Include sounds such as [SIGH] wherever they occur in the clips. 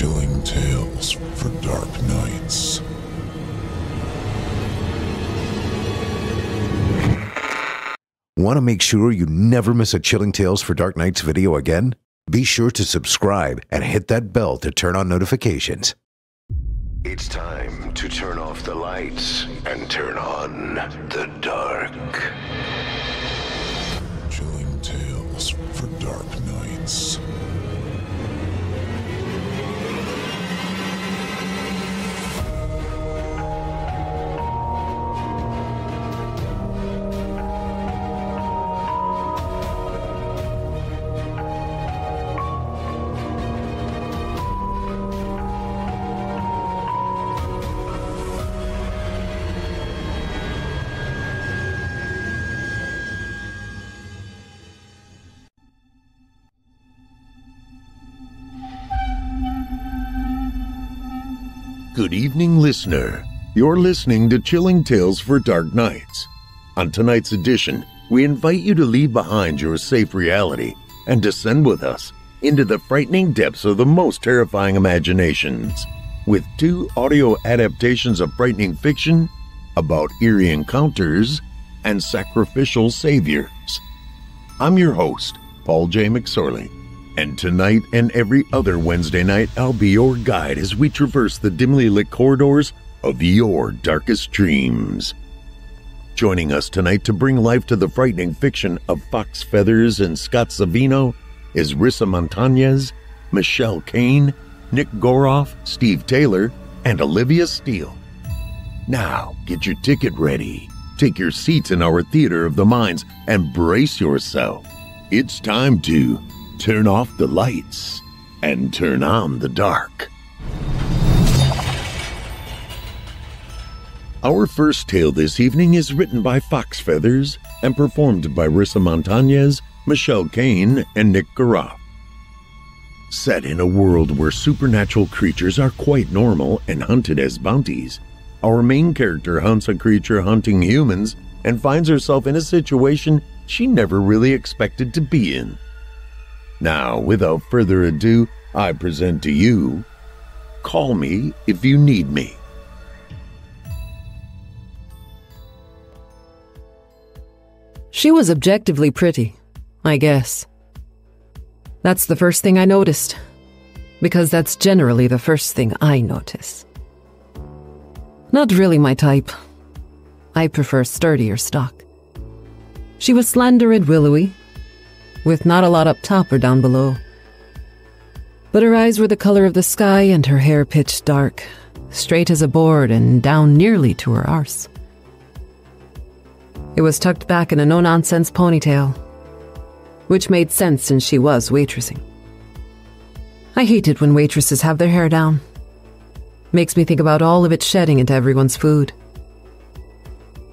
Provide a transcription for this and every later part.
Chilling tales for dark nights. Want to make sure you never miss a Chilling Tales for Dark Nights video again? Be sure to subscribe and hit that bell to turn on notifications. It's time to turn off the lights and turn on the dark. Chilling tales for dark nights. Listener. You're listening to Chilling Tales for Dark Nights. On tonight's edition, we invite you to leave behind your safe reality and descend with us into the frightening depths of the most terrifying imaginations with two audio adaptations of frightening fiction about eerie encounters and sacrificial saviors. I'm your host, Paul J. McSorley. And tonight and every other Wednesday night, I'll be your guide as we traverse the dimly lit corridors of your darkest dreams. Joining us tonight to bring life to the frightening fiction of Fox Feathers and Scott Savino is Rissa Montañez, Michelle Kane, Nick Goroff, Steve Taylor, and Olivia Steele. Now, get your ticket ready, take your seats in our theater of the minds, and brace yourself. It's time to turn off the lights and turn on the dark. Our first tale this evening is written by Fox Feathers and performed by Rissa Montañez, Michelle Kane, and Nick Goroff. Set in a world where supernatural creatures are quite normal and hunted as bounties, our main character hunts a creature hunting humans and finds herself in a situation she never really expected to be in. Now, without further ado, I present to you Call Me If You Need Me. She was objectively pretty, I guess. That's the first thing I noticed, because that's generally the first thing I notice. Not really my type. I prefer sturdier stock. She was slender and willowy, with not a lot up top or down below. But her eyes were the color of the sky and her hair pitch dark, straight as a board and down nearly to her arse. It was tucked back in a no nonsense ponytail, which made sense since she was waitressing. I hate it when waitresses have their hair down. Makes me think about all of it shedding into everyone's food.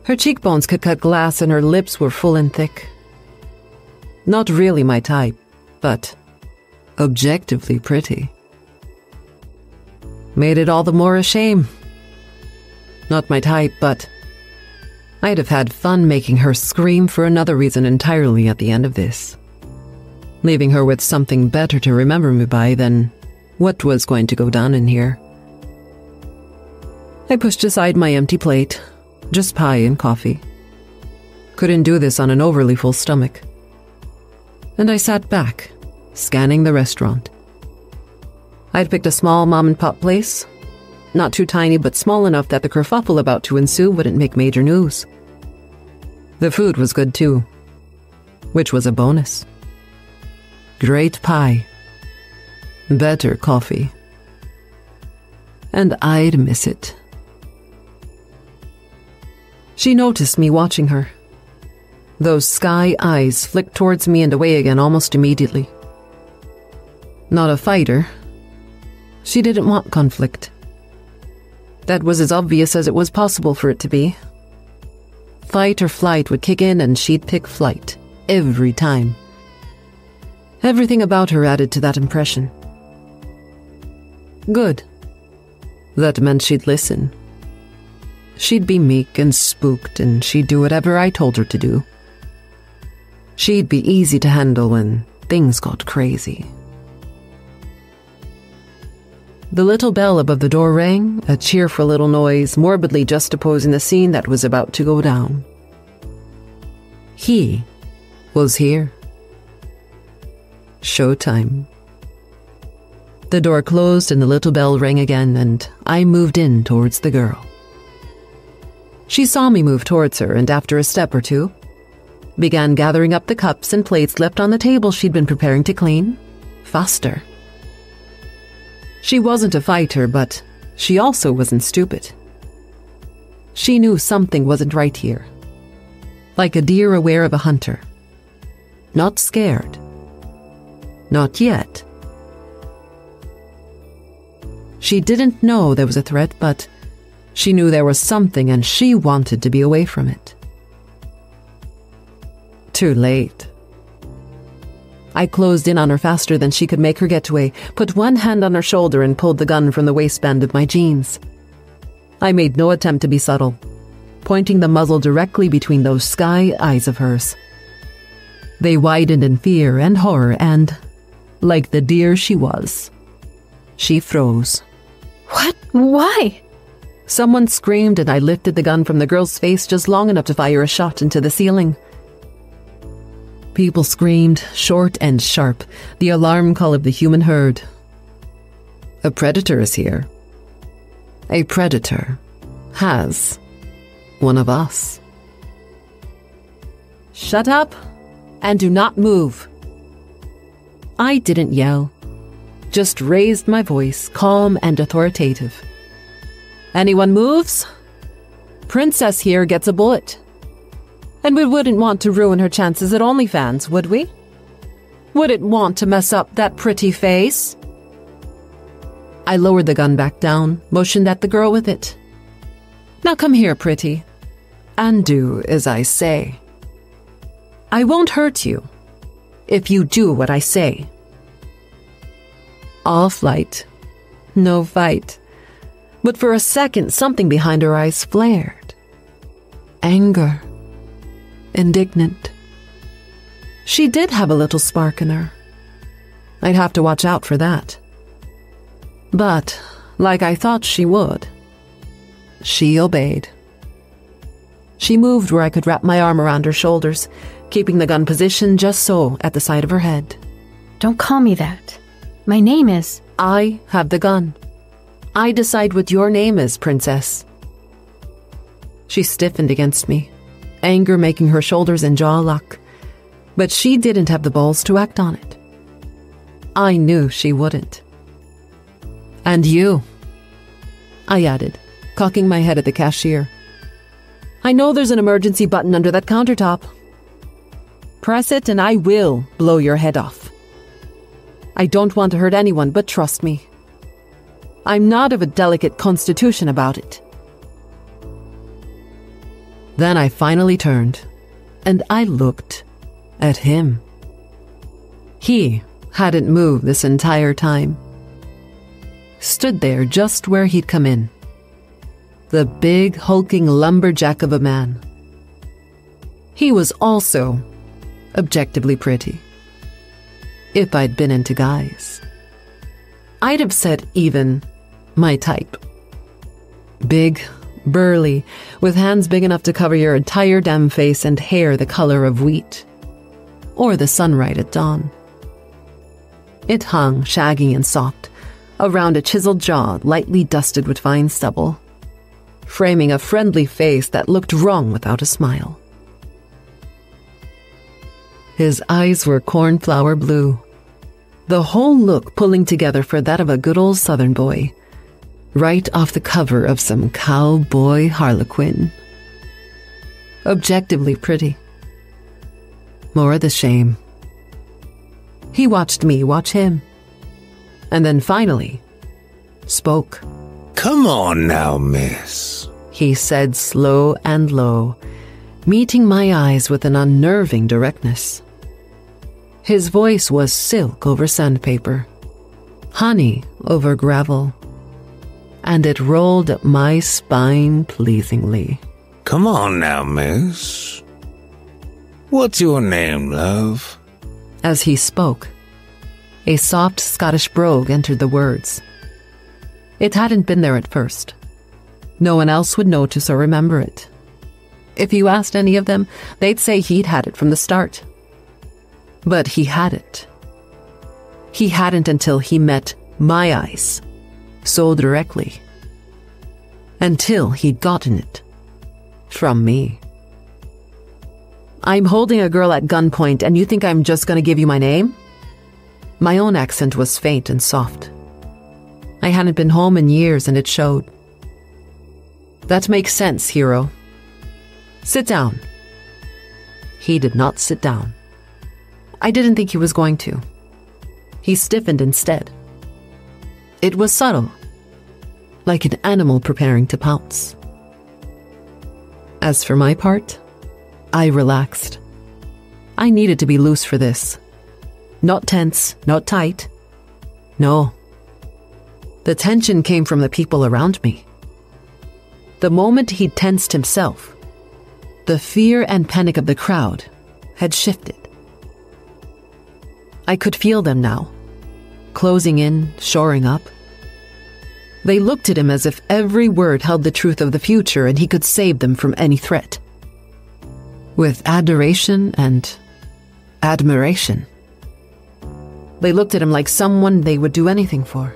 Her cheekbones could cut glass and her lips were full and thick. Not really my type, but objectively pretty. Made it all the more a shame. Not my type, but I'd have had fun making her scream for another reason entirely at the end of this. Leaving her with something better to remember me by than what was going to go down in here. I pushed aside my empty plate, just pie and coffee. Couldn't do this on an overly full stomach. And I sat back, scanning the restaurant. I'd picked a small mom and pop place, not too tiny but small enough that the kerfuffle about to ensue wouldn't make major news. The food was good too, which was a bonus. Great pie, better coffee, and I'd miss it. She noticed me watching her. Those sky eyes flicked towards me and away again almost immediately. Not a fighter. She didn't want conflict. That was as obvious as it was possible for it to be. Fight or flight would kick in and she'd pick flight. Every time. Everything about her added to that impression. Good. That meant she'd listen. She'd be meek and spooked, and she'd do whatever I told her to do. She'd be easy to handle when things got crazy. The little bell above the door rang, a cheerful little noise, morbidly juxtaposing the scene that was about to go down. He was here. Showtime. The door closed and the little bell rang again, and I moved in towards the girl. She saw me move towards her, and after a step or two, began gathering up the cups and plates left on the table she'd been preparing to clean, faster. She wasn't a fighter, but she also wasn't stupid. She knew something wasn't right here. Like a deer aware of a hunter. Not scared. Not yet. She didn't know there was a threat, but she knew there was something and she wanted to be away from it. Too late. I closed in on her faster than she could make her getaway, put one hand on her shoulder, and pulled the gun from the waistband of my jeans. I made no attempt to be subtle, pointing the muzzle directly between those sky eyes of hers. They widened in fear and horror, and, like the deer she was, she froze. What? Why? Someone screamed, and I lifted the gun from the girl's face just long enough to fire a shot into the ceiling. People screamed, short and sharp, the alarm call of the human herd. A predator is here. A predator has one of us. Shut up and do not move. I didn't yell, just raised my voice, calm and authoritative. Anyone moves? Princess here gets a bullet. And we wouldn't want to ruin her chances at OnlyFans, would we? Wouldn't want to mess up that pretty face. I lowered the gun back down, motioned at the girl with it. Now come here, pretty, and do as I say. I won't hurt you if you do what I say. All flight, no fight. But for a second, something behind her eyes flared. Anger indignant. She did have a little spark in her. I'd have to watch out for that. But, like I thought she would, she obeyed. She moved where I could wrap my arm around her shoulders, keeping the gun positioned just so at the side of her head. Don't call me that. My name is. I have the gun. I decide what your name is, Princess. She stiffened against me, anger making her shoulders and jaw lock. But she didn't have the balls to act on it. I knew she wouldn't. And you, I added, cocking my head at the cashier. I know there's an emergency button under that countertop. Press it and I will blow your head off. I don't want to hurt anyone, but trust me. I'm not of a delicate constitution about it. Then I finally turned, and I looked at him. He hadn't moved this entire time. Stood there just where he'd come in. The big, hulking lumberjack of a man. He was also objectively pretty. If I'd been into guys, I'd have said even my type. Big, burly, with hands big enough to cover your entire damn face and hair the color of wheat. Or the sunlight at dawn. It hung, shaggy and soft, around a chiseled jaw lightly dusted with fine stubble, framing a friendly face that looked wrong without a smile. His eyes were cornflower blue, the whole look pulling together for that of a good old southern boy right off the cover of some cowboy harlequin. Objectively pretty. More the shame. He watched me watch him. And then finally, spoke. Come on now, miss. He said slow and low, meeting my eyes with an unnerving directness. His voice was silk over sandpaper, honey over gravel and it rolled up my spine pleasingly. Come on now, miss. What's your name, love? As he spoke, a soft Scottish brogue entered the words. It hadn't been there at first. No one else would notice or remember it. If you asked any of them, they'd say he'd had it from the start. But he had it. He hadn't until he met my eyes, so directly. Until he'd gotten it. From me. I'm holding a girl at gunpoint, and you think I'm just gonna give you my name? My own accent was faint and soft. I hadn't been home in years, and it showed. That makes sense, hero. Sit down. He did not sit down. I didn't think he was going to. He stiffened instead. It was subtle, like an animal preparing to pounce. As for my part, I relaxed. I needed to be loose for this. Not tense, not tight. No. The tension came from the people around me. The moment he tensed himself, the fear and panic of the crowd had shifted. I could feel them now, closing in, shoring up. They looked at him as if every word held the truth of the future and he could save them from any threat. With adoration and admiration. They looked at him like someone they would do anything for.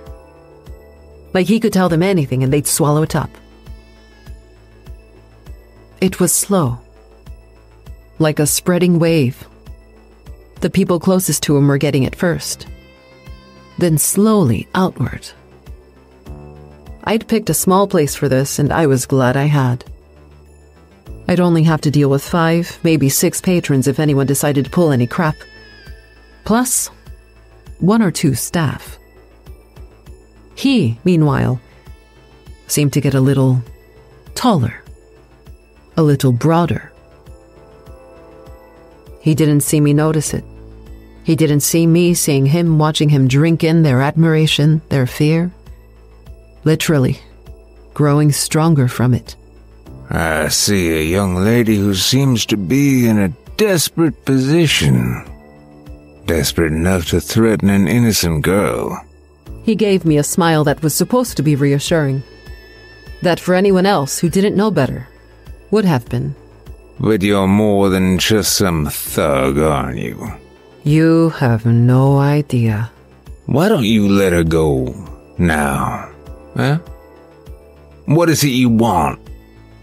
Like he could tell them anything and they'd swallow it up. It was slow, like a spreading wave. The people closest to him were getting it first, then slowly outward. I'd picked a small place for this, and I was glad I had. I'd only have to deal with five, maybe six patrons if anyone decided to pull any crap. Plus, one or two staff. He, meanwhile, seemed to get a little taller a little broader. He didn't see me notice it. He didn't see me seeing him watching him drink in their admiration, their fear. Literally, growing stronger from it. I see a young lady who seems to be in a desperate position. Desperate enough to threaten an innocent girl. He gave me a smile that was supposed to be reassuring. That for anyone else who didn't know better, would have been. But you're more than just some thug, aren't you? You have no idea. Why don't you let her go now? Huh? What is it you want?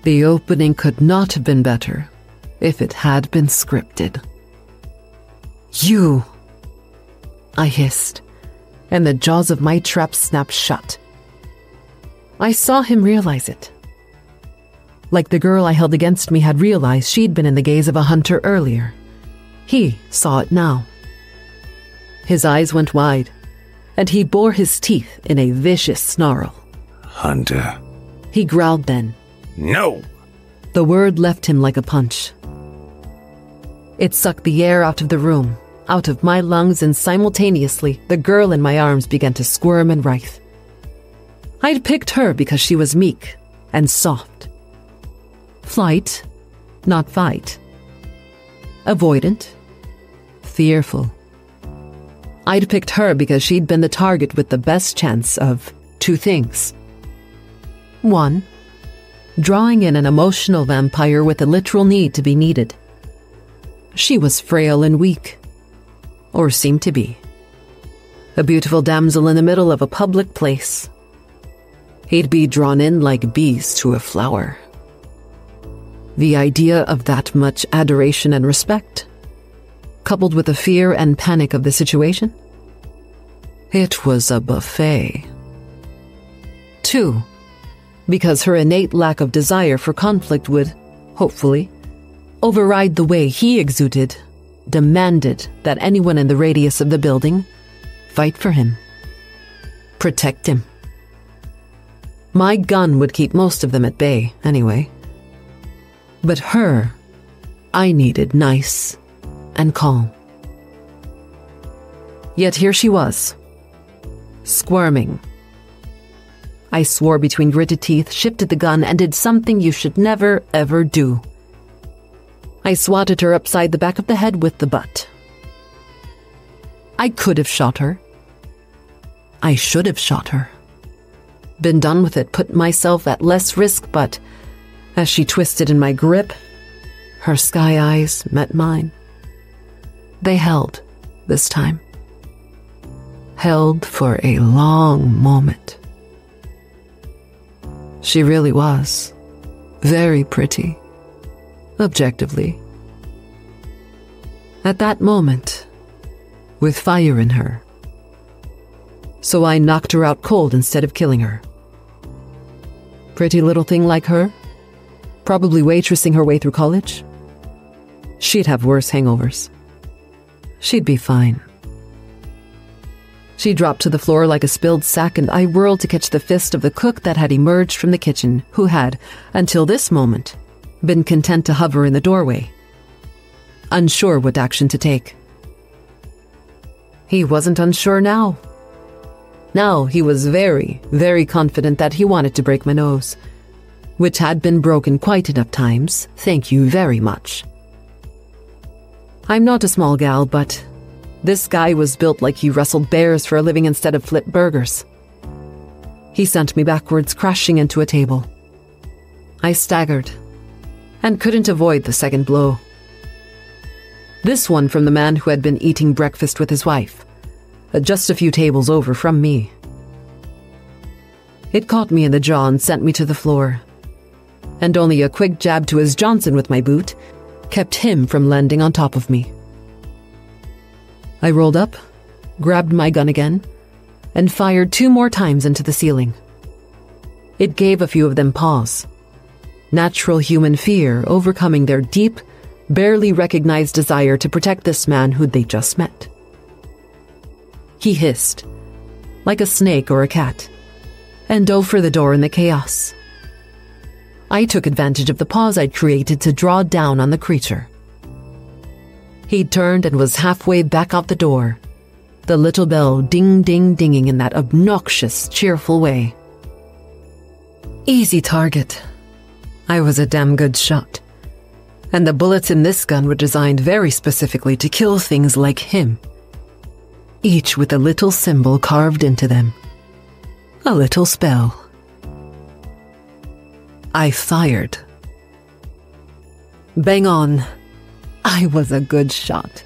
The opening could not have been better if it had been scripted. You! I hissed, and the jaws of my trap snapped shut. I saw him realize it like the girl I held against me had realized she'd been in the gaze of a hunter earlier. He saw it now. His eyes went wide, and he bore his teeth in a vicious snarl. Hunter. He growled then. No! The word left him like a punch. It sucked the air out of the room, out of my lungs, and simultaneously, the girl in my arms began to squirm and writhe. I'd picked her because she was meek and soft Flight, not fight. Avoidant, fearful. I'd picked her because she'd been the target with the best chance of two things. One, drawing in an emotional vampire with a literal need to be needed. She was frail and weak, or seemed to be. A beautiful damsel in the middle of a public place. He'd be drawn in like bees to a flower. The idea of that much adoration and respect, coupled with the fear and panic of the situation, it was a buffet. Two, because her innate lack of desire for conflict would, hopefully, override the way he exuded, demanded that anyone in the radius of the building fight for him, protect him. My gun would keep most of them at bay, anyway. But her, I needed nice and calm. Yet here she was, squirming. I swore between gritted teeth, shifted the gun, and did something you should never, ever do. I swatted her upside the back of the head with the butt. I could have shot her. I should have shot her. been done with it, put myself at less risk, but as she twisted in my grip, her sky eyes met mine. They held this time. Held for a long moment. She really was very pretty, objectively. At that moment, with fire in her. So I knocked her out cold instead of killing her. Pretty little thing like her, probably waitressing her way through college. She'd have worse hangovers. She'd be fine. She dropped to the floor like a spilled sack, and I whirled to catch the fist of the cook that had emerged from the kitchen, who had, until this moment, been content to hover in the doorway, unsure what action to take. He wasn't unsure now. Now he was very, very confident that he wanted to break my nose, which had been broken quite enough times, thank you very much. I'm not a small gal, but this guy was built like he wrestled bears for a living instead of flipped burgers. He sent me backwards, crashing into a table. I staggered and couldn't avoid the second blow. This one from the man who had been eating breakfast with his wife, uh, just a few tables over from me. It caught me in the jaw and sent me to the floor. And only a quick jab to his Johnson with my boot kept him from landing on top of me. I rolled up, grabbed my gun again, and fired two more times into the ceiling. It gave a few of them pause. Natural human fear overcoming their deep, barely recognized desire to protect this man who'd they just met. He hissed, like a snake or a cat, and dove for the door in the chaos. I took advantage of the pause I'd created to draw down on the creature. He turned and was halfway back out the door, the little bell ding ding dinging in that obnoxious, cheerful way. Easy target. I was a damn good shot. And the bullets in this gun were designed very specifically to kill things like him. Each with a little symbol carved into them. A little spell. I fired. Bang on. I was a good shot.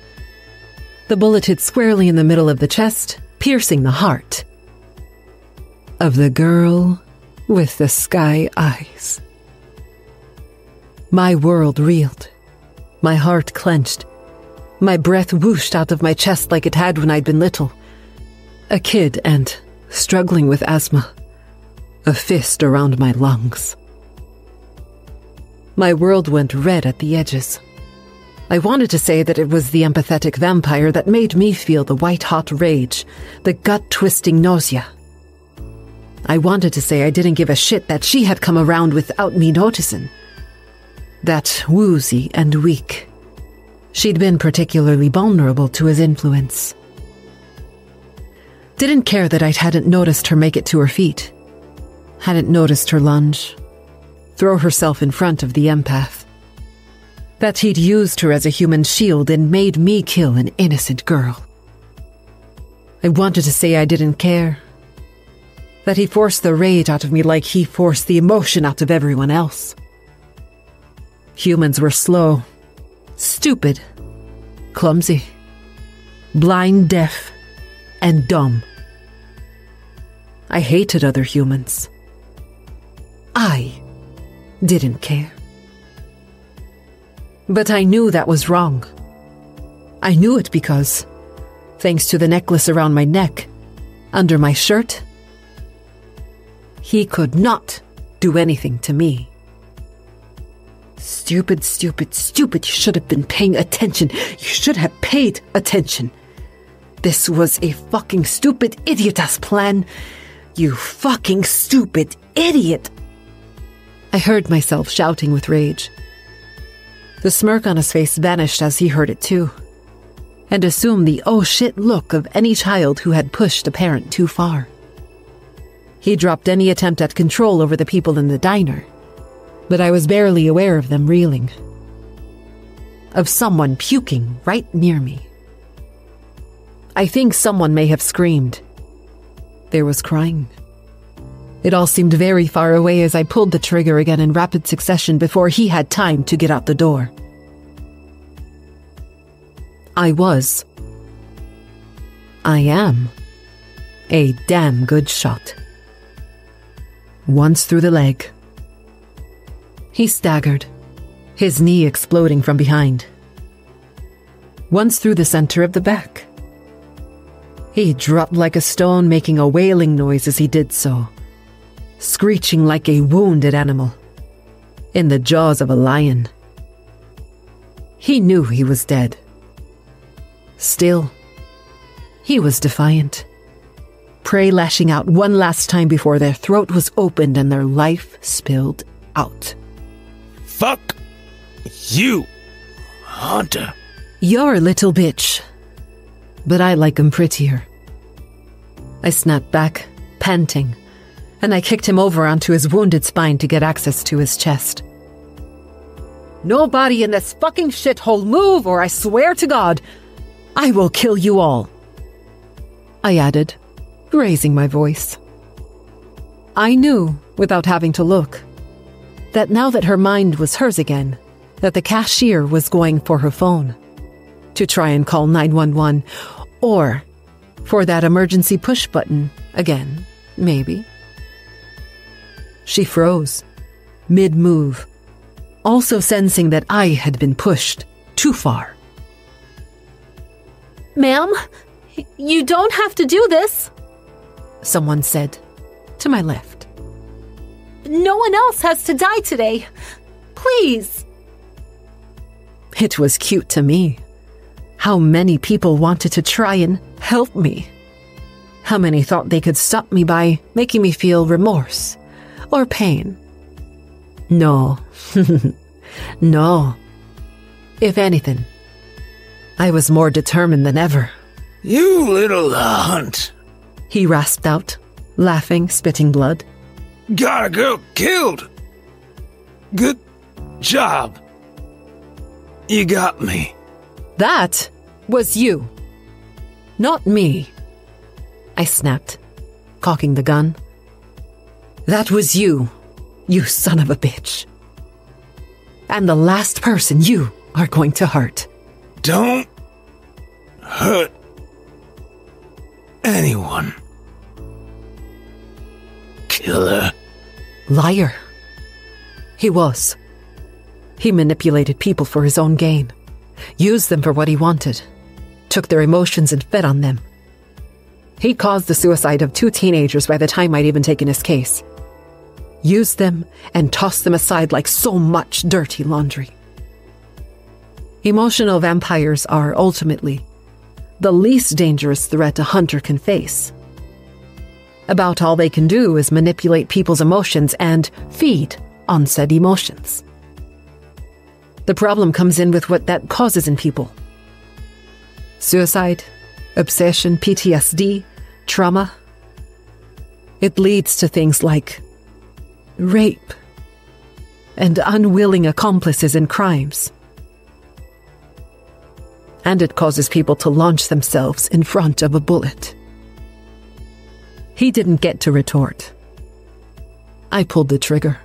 The bullet hit squarely in the middle of the chest, piercing the heart of the girl with the sky eyes. My world reeled. My heart clenched. My breath whooshed out of my chest like it had when I'd been little. A kid and struggling with asthma. A fist around my lungs. My world went red at the edges. I wanted to say that it was the empathetic vampire that made me feel the white hot rage, the gut twisting nausea. I wanted to say I didn't give a shit that she had come around without me noticing. That woozy and weak. She'd been particularly vulnerable to his influence. Didn't care that I hadn't noticed her make it to her feet. Hadn't noticed her lunge. Throw herself in front of the empath that he'd used her as a human shield and made me kill an innocent girl. I wanted to say I didn't care. That he forced the rage out of me like he forced the emotion out of everyone else. Humans were slow, stupid, clumsy, blind, deaf, and dumb. I hated other humans. I didn't care. But I knew that was wrong. I knew it because, thanks to the necklace around my neck, under my shirt, he could not do anything to me. Stupid, stupid, stupid. You should have been paying attention. You should have paid attention. This was a fucking stupid idiot ass plan. You fucking stupid idiot. I heard myself shouting with rage. The smirk on his face vanished as he heard it too, and assumed the oh shit look of any child who had pushed a parent too far. He dropped any attempt at control over the people in the diner, but I was barely aware of them reeling. Of someone puking right near me. I think someone may have screamed. There was crying. It all seemed very far away as I pulled the trigger again in rapid succession before he had time to get out the door. I was. I am. A damn good shot. Once through the leg. He staggered, his knee exploding from behind. Once through the center of the back. He dropped like a stone, making a wailing noise as he did so, screeching like a wounded animal in the jaws of a lion. He knew he was dead. Still, he was defiant. Prey lashing out one last time before their throat was opened and their life spilled out. Fuck you, Hunter. You're a little bitch, but I like him prettier. I snapped back, panting, and I kicked him over onto his wounded spine to get access to his chest. Nobody in this fucking shithole move, or I swear to God, I will kill you all. I added, raising my voice. I knew, without having to look, that now that her mind was hers again, that the cashier was going for her phone to try and call 911 or for that emergency push button again, maybe. She froze, mid move, also sensing that I had been pushed too far. Ma'am, you don't have to do this. Someone said to my left. No one else has to die today. Please. It was cute to me. How many people wanted to try and help me? How many thought they could stop me by making me feel remorse or pain? No. [LAUGHS] no. If anything, I was more determined than ever. You little hunt. He rasped out, laughing, spitting blood. Got a girl killed. Good job. You got me. That was you. Not me. I snapped, cocking the gun. That was you, you son of a bitch. And the last person you are going to hurt. Don't hurt anyone. Killer. Liar. He was. He manipulated people for his own gain, used them for what he wanted, took their emotions and fed on them. He caused the suicide of two teenagers by the time I'd even taken his case. Used them and toss them aside like so much dirty laundry. Emotional vampires are ultimately the least dangerous threat a hunter can face. About all they can do is manipulate people's emotions and feed on said emotions. The problem comes in with what that causes in people suicide, obsession, PTSD, trauma. It leads to things like rape and unwilling accomplices in crimes. And it causes people to launch themselves in front of a bullet. He didn't get to retort. I pulled the trigger,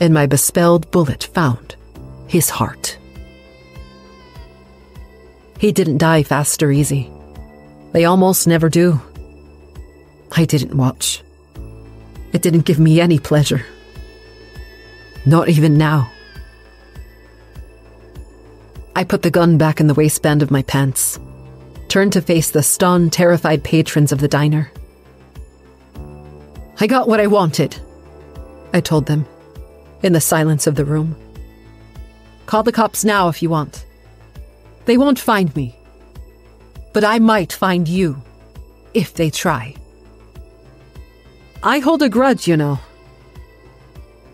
and my bespelled bullet found his heart. He didn't die fast or easy. They almost never do. I didn't watch. It didn't give me any pleasure. Not even now. I put the gun back in the waistband of my pants, turned to face the stunned, terrified patrons of the diner. I got what I wanted, I told them, in the silence of the room. Call the cops now if you want. They won't find me. But I might find you, if they try. I hold a grudge, you know.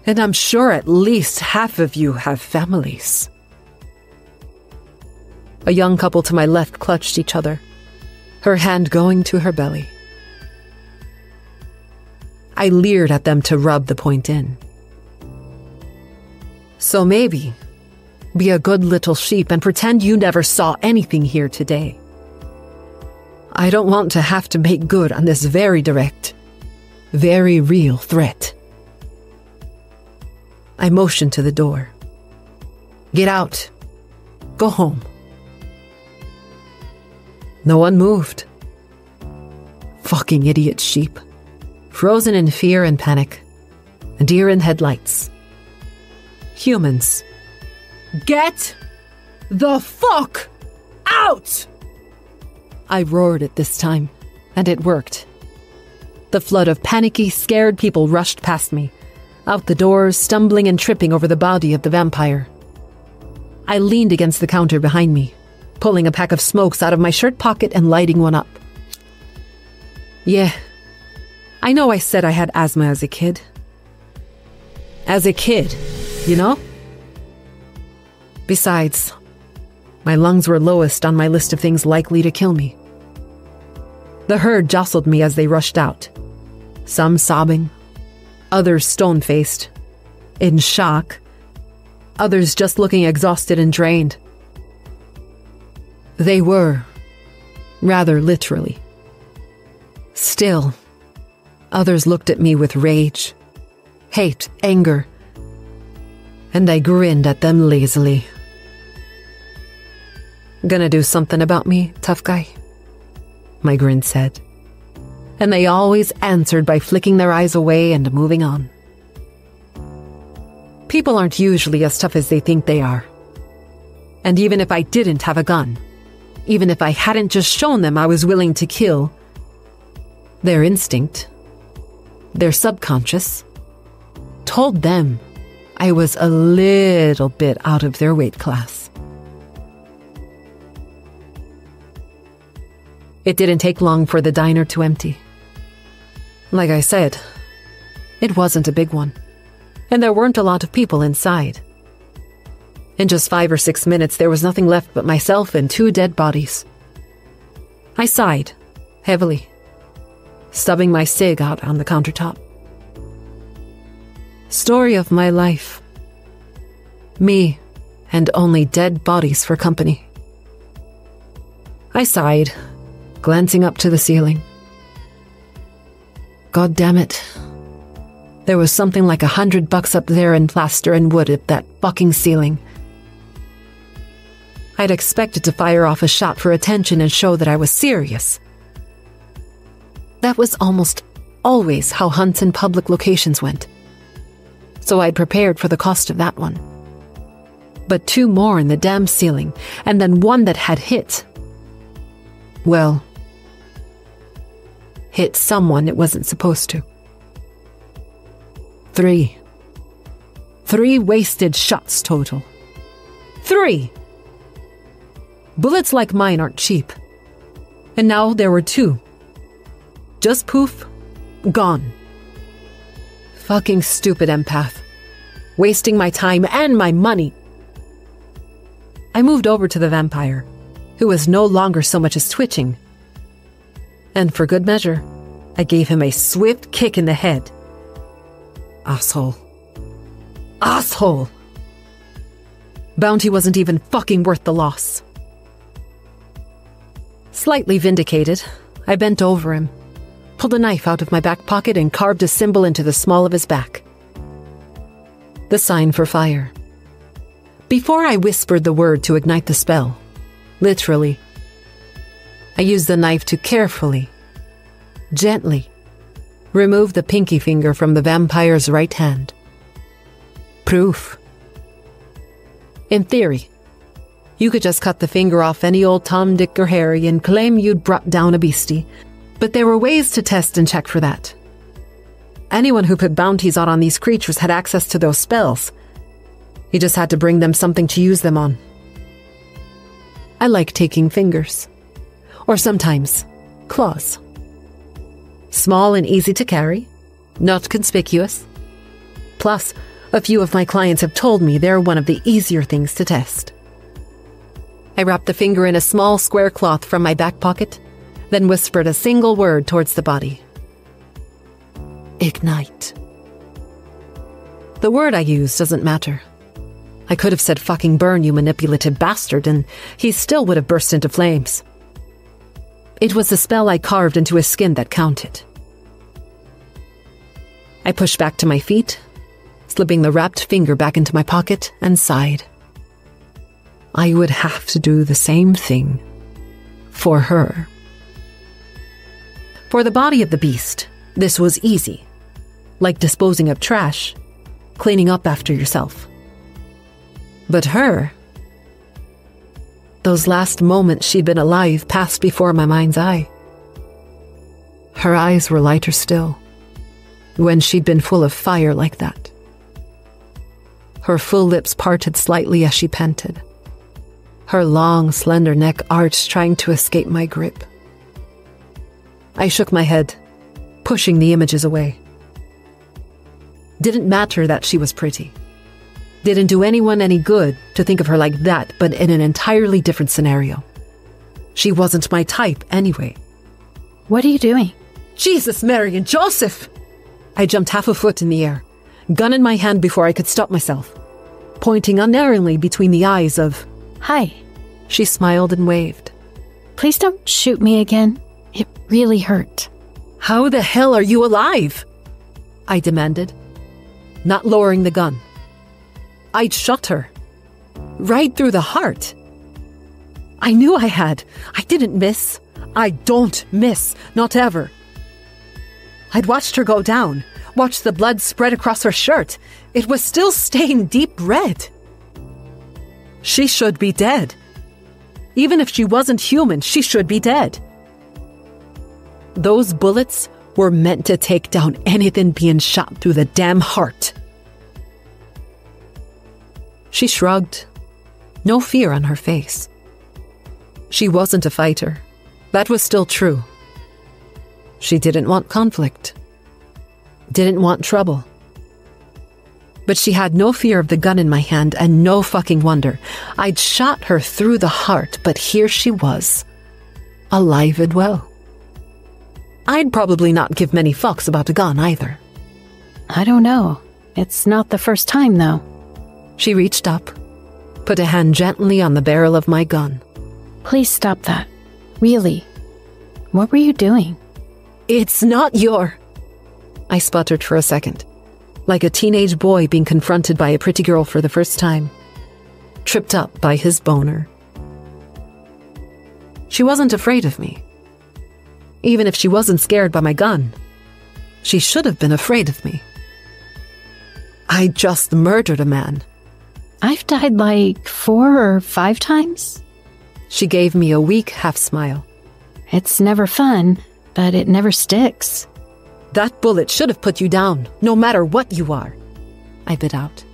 And I'm sure at least half of you have families. A young couple to my left clutched each other, her hand going to her belly. I leered at them to rub the point in. So maybe, be a good little sheep and pretend you never saw anything here today. I don't want to have to make good on this very direct, very real threat. I motioned to the door. Get out. Go home. No one moved. Fucking idiot sheep. Frozen in fear and panic. Deer in headlights. Humans. Get the fuck out! I roared it this time, and it worked. The flood of panicky, scared people rushed past me, out the doors, stumbling and tripping over the body of the vampire. I leaned against the counter behind me, pulling a pack of smokes out of my shirt pocket and lighting one up. Yeah, I know I said I had asthma as a kid. As a kid, you know? Besides, my lungs were lowest on my list of things likely to kill me. The herd jostled me as they rushed out, some sobbing, others stone faced, in shock, others just looking exhausted and drained. They were, rather literally. Still, others looked at me with rage, hate, anger, and I grinned at them lazily. Gonna do something about me, tough guy? My grin said. And they always answered by flicking their eyes away and moving on. People aren't usually as tough as they think they are. And even if I didn't have a gun, even if I hadn't just shown them I was willing to kill, their instinct, their subconscious, told them I was a little bit out of their weight class. It didn't take long for the diner to empty. Like I said, it wasn't a big one, and there weren't a lot of people inside. In just five or six minutes, there was nothing left but myself and two dead bodies. I sighed, heavily, stubbing my cig out on the countertop. Story of my life. Me, and only dead bodies for company. I sighed, glancing up to the ceiling. God damn it. There was something like a hundred bucks up there in plaster and wood at that fucking ceiling. I'd expected to fire off a shot for attention and show that I was serious. That was almost always how hunts in public locations went. So I'd prepared for the cost of that one. But two more in the damn ceiling, and then one that had hit. Well, hit someone it wasn't supposed to. Three. Three wasted shots total. Three! Bullets like mine aren't cheap. And now there were two. Just poof, gone. Fucking stupid empath. Wasting my time and my money. I moved over to the vampire, who was no longer so much as twitching. And for good measure, I gave him a swift kick in the head. Asshole. Asshole! Bounty wasn't even fucking worth the loss. Slightly vindicated, I bent over him, pulled a knife out of my back pocket, and carved a symbol into the small of his back. The sign for fire. Before I whispered the word to ignite the spell, literally, I used the knife to carefully, gently, remove the pinky finger from the vampire's right hand. Proof. In theory, you could just cut the finger off any old Tom, Dick, or Harry and claim you'd brought down a beastie. But there were ways to test and check for that. Anyone who put bounties out on these creatures had access to those spells. You just had to bring them something to use them on. I like taking fingers. Or sometimes, claws. Small and easy to carry, not conspicuous. Plus, a few of my clients have told me they're one of the easier things to test. I wrapped the finger in a small square cloth from my back pocket, then whispered a single word towards the body Ignite. The word I use doesn't matter. I could have said fucking burn, you manipulative bastard, and he still would have burst into flames. It was the spell I carved into his skin that counted. I pushed back to my feet, slipping the wrapped finger back into my pocket, and sighed. I would have to do the same thing for her. For the body of the beast, this was easy, like disposing of trash, cleaning up after yourself. But her, those last moments she'd been alive passed before my mind's eye. Her eyes were lighter still, when she'd been full of fire like that. Her full lips parted slightly as she panted. Her long, slender neck arched, trying to escape my grip. I shook my head, pushing the images away. Didn't matter that she was pretty. Didn't do anyone any good to think of her like that, but in an entirely different scenario. She wasn't my type anyway. What are you doing? Jesus, Mary, and Joseph! I jumped half a foot in the air, gun in my hand before I could stop myself, pointing unerringly between the eyes of. Hi. She smiled and waved. Please don't shoot me again. It really hurt. How the hell are you alive? I demanded, not lowering the gun. I'd shot her. Right through the heart. I knew I had. I didn't miss. I don't miss. Not ever. I'd watched her go down, watched the blood spread across her shirt. It was still stained deep red. She should be dead. Even if she wasn't human, she should be dead. Those bullets were meant to take down anything being shot through the damn heart. She shrugged, no fear on her face. She wasn't a fighter. That was still true. She didn't want conflict, didn't want trouble. But she had no fear of the gun in my hand and no fucking wonder. I'd shot her through the heart, but here she was, alive and well. I'd probably not give many fucks about a gun either. I don't know. It's not the first time, though. She reached up, put a hand gently on the barrel of my gun. Please stop that. Really. What were you doing? It's not your. I sputtered for a second, like a teenage boy being confronted by a pretty girl for the first time, tripped up by his boner. She wasn't afraid of me. Even if she wasn't scared by my gun, she should have been afraid of me. I just murdered a man. I've died like four or five times. She gave me a weak half smile. It's never fun, but it never sticks. That bullet should have put you down, no matter what you are. I bit out.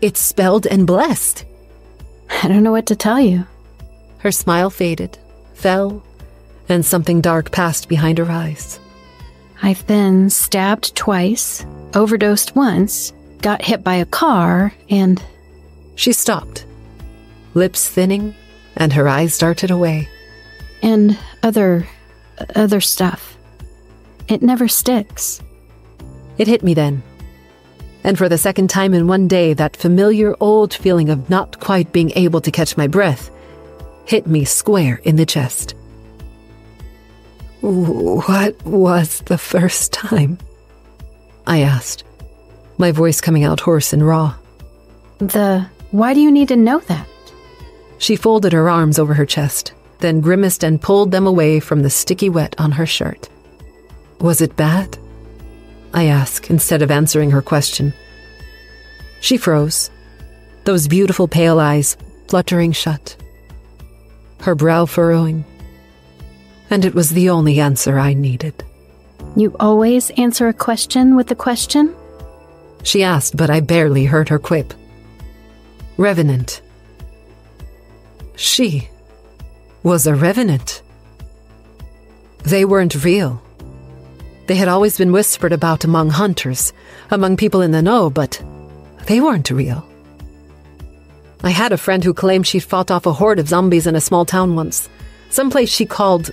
It's spelled and blessed. I don't know what to tell you. Her smile faded, fell, and something dark passed behind her eyes. I've been stabbed twice, overdosed once, got hit by a car, and. She stopped, lips thinning, and her eyes darted away. and other. other stuff. It never sticks. It hit me then. And for the second time in one day, that familiar old feeling of not quite being able to catch my breath hit me square in the chest. What was the first time? I asked, my voice coming out hoarse and raw. The. Why do you need to know that? She folded her arms over her chest, then grimaced and pulled them away from the sticky wet on her shirt. Was it bad? I asked instead of answering her question. She froze, those beautiful pale eyes fluttering shut, her brow furrowing. And it was the only answer I needed. You always answer a question with a question? She asked, but I barely heard her quip. Revenant. She was a revenant. They weren't real. They had always been whispered about among hunters, among people in the know, but they weren't real. I had a friend who claimed she'd fought off a horde of zombies in a small town once, someplace she called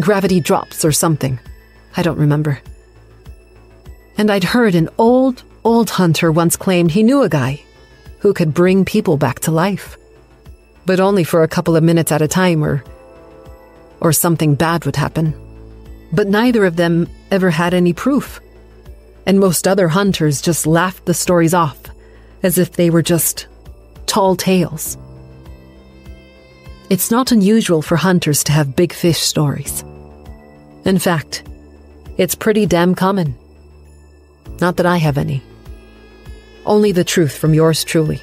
Gravity Drops or something. I don't remember. And I'd heard an old, old hunter once claimed he knew a guy who could bring people back to life. But only for a couple of minutes at a time or or something bad would happen. But neither of them ever had any proof. And most other hunters just laughed the stories off as if they were just tall tales. It's not unusual for hunters to have big fish stories. In fact, it's pretty damn common. Not that I have any. Only the truth from yours truly.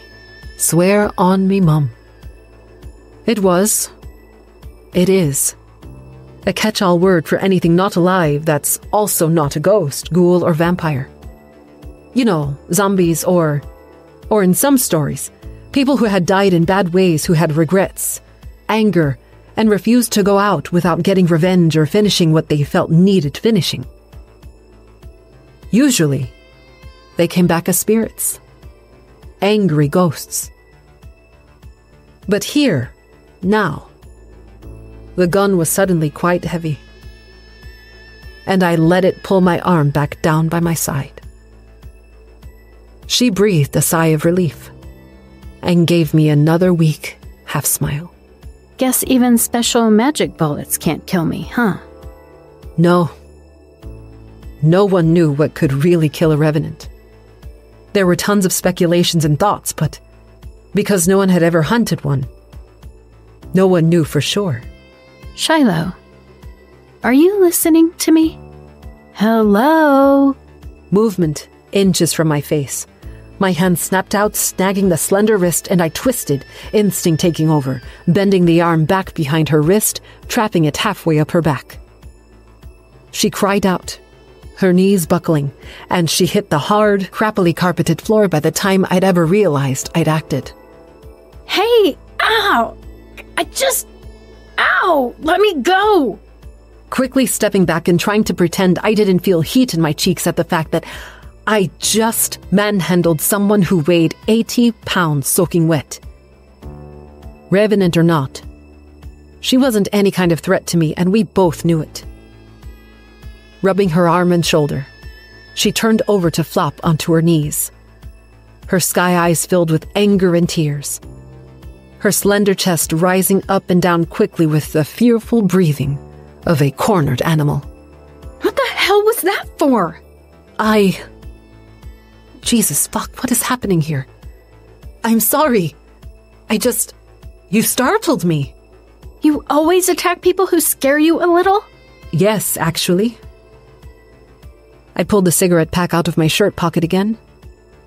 Swear on me, Mum. It was. It is. A catch all word for anything not alive that's also not a ghost, ghoul, or vampire. You know, zombies or. or in some stories, people who had died in bad ways who had regrets, anger, and refused to go out without getting revenge or finishing what they felt needed finishing. Usually, they came back as spirits, angry ghosts. But here, now, the gun was suddenly quite heavy, and I let it pull my arm back down by my side. She breathed a sigh of relief and gave me another weak half smile. Guess even special magic bullets can't kill me, huh? No. No one knew what could really kill a revenant. There were tons of speculations and thoughts, but because no one had ever hunted one, no one knew for sure. Shiloh, are you listening to me? Hello? Movement inches from my face. My hand snapped out, snagging the slender wrist, and I twisted, instinct taking over, bending the arm back behind her wrist, trapping it halfway up her back. She cried out, her knees buckling, and she hit the hard, crappily carpeted floor by the time I'd ever realized I'd acted. Hey, ow! I just. Ow! Let me go! Quickly stepping back and trying to pretend I didn't feel heat in my cheeks at the fact that I just manhandled someone who weighed 80 pounds soaking wet. Revenant or not, she wasn't any kind of threat to me, and we both knew it. Rubbing her arm and shoulder, she turned over to flop onto her knees, her sky eyes filled with anger and tears, her slender chest rising up and down quickly with the fearful breathing of a cornered animal. What the hell was that for? I. Jesus, fuck, what is happening here? I'm sorry. I just. You startled me. You always attack people who scare you a little? Yes, actually. I pulled the cigarette pack out of my shirt pocket again,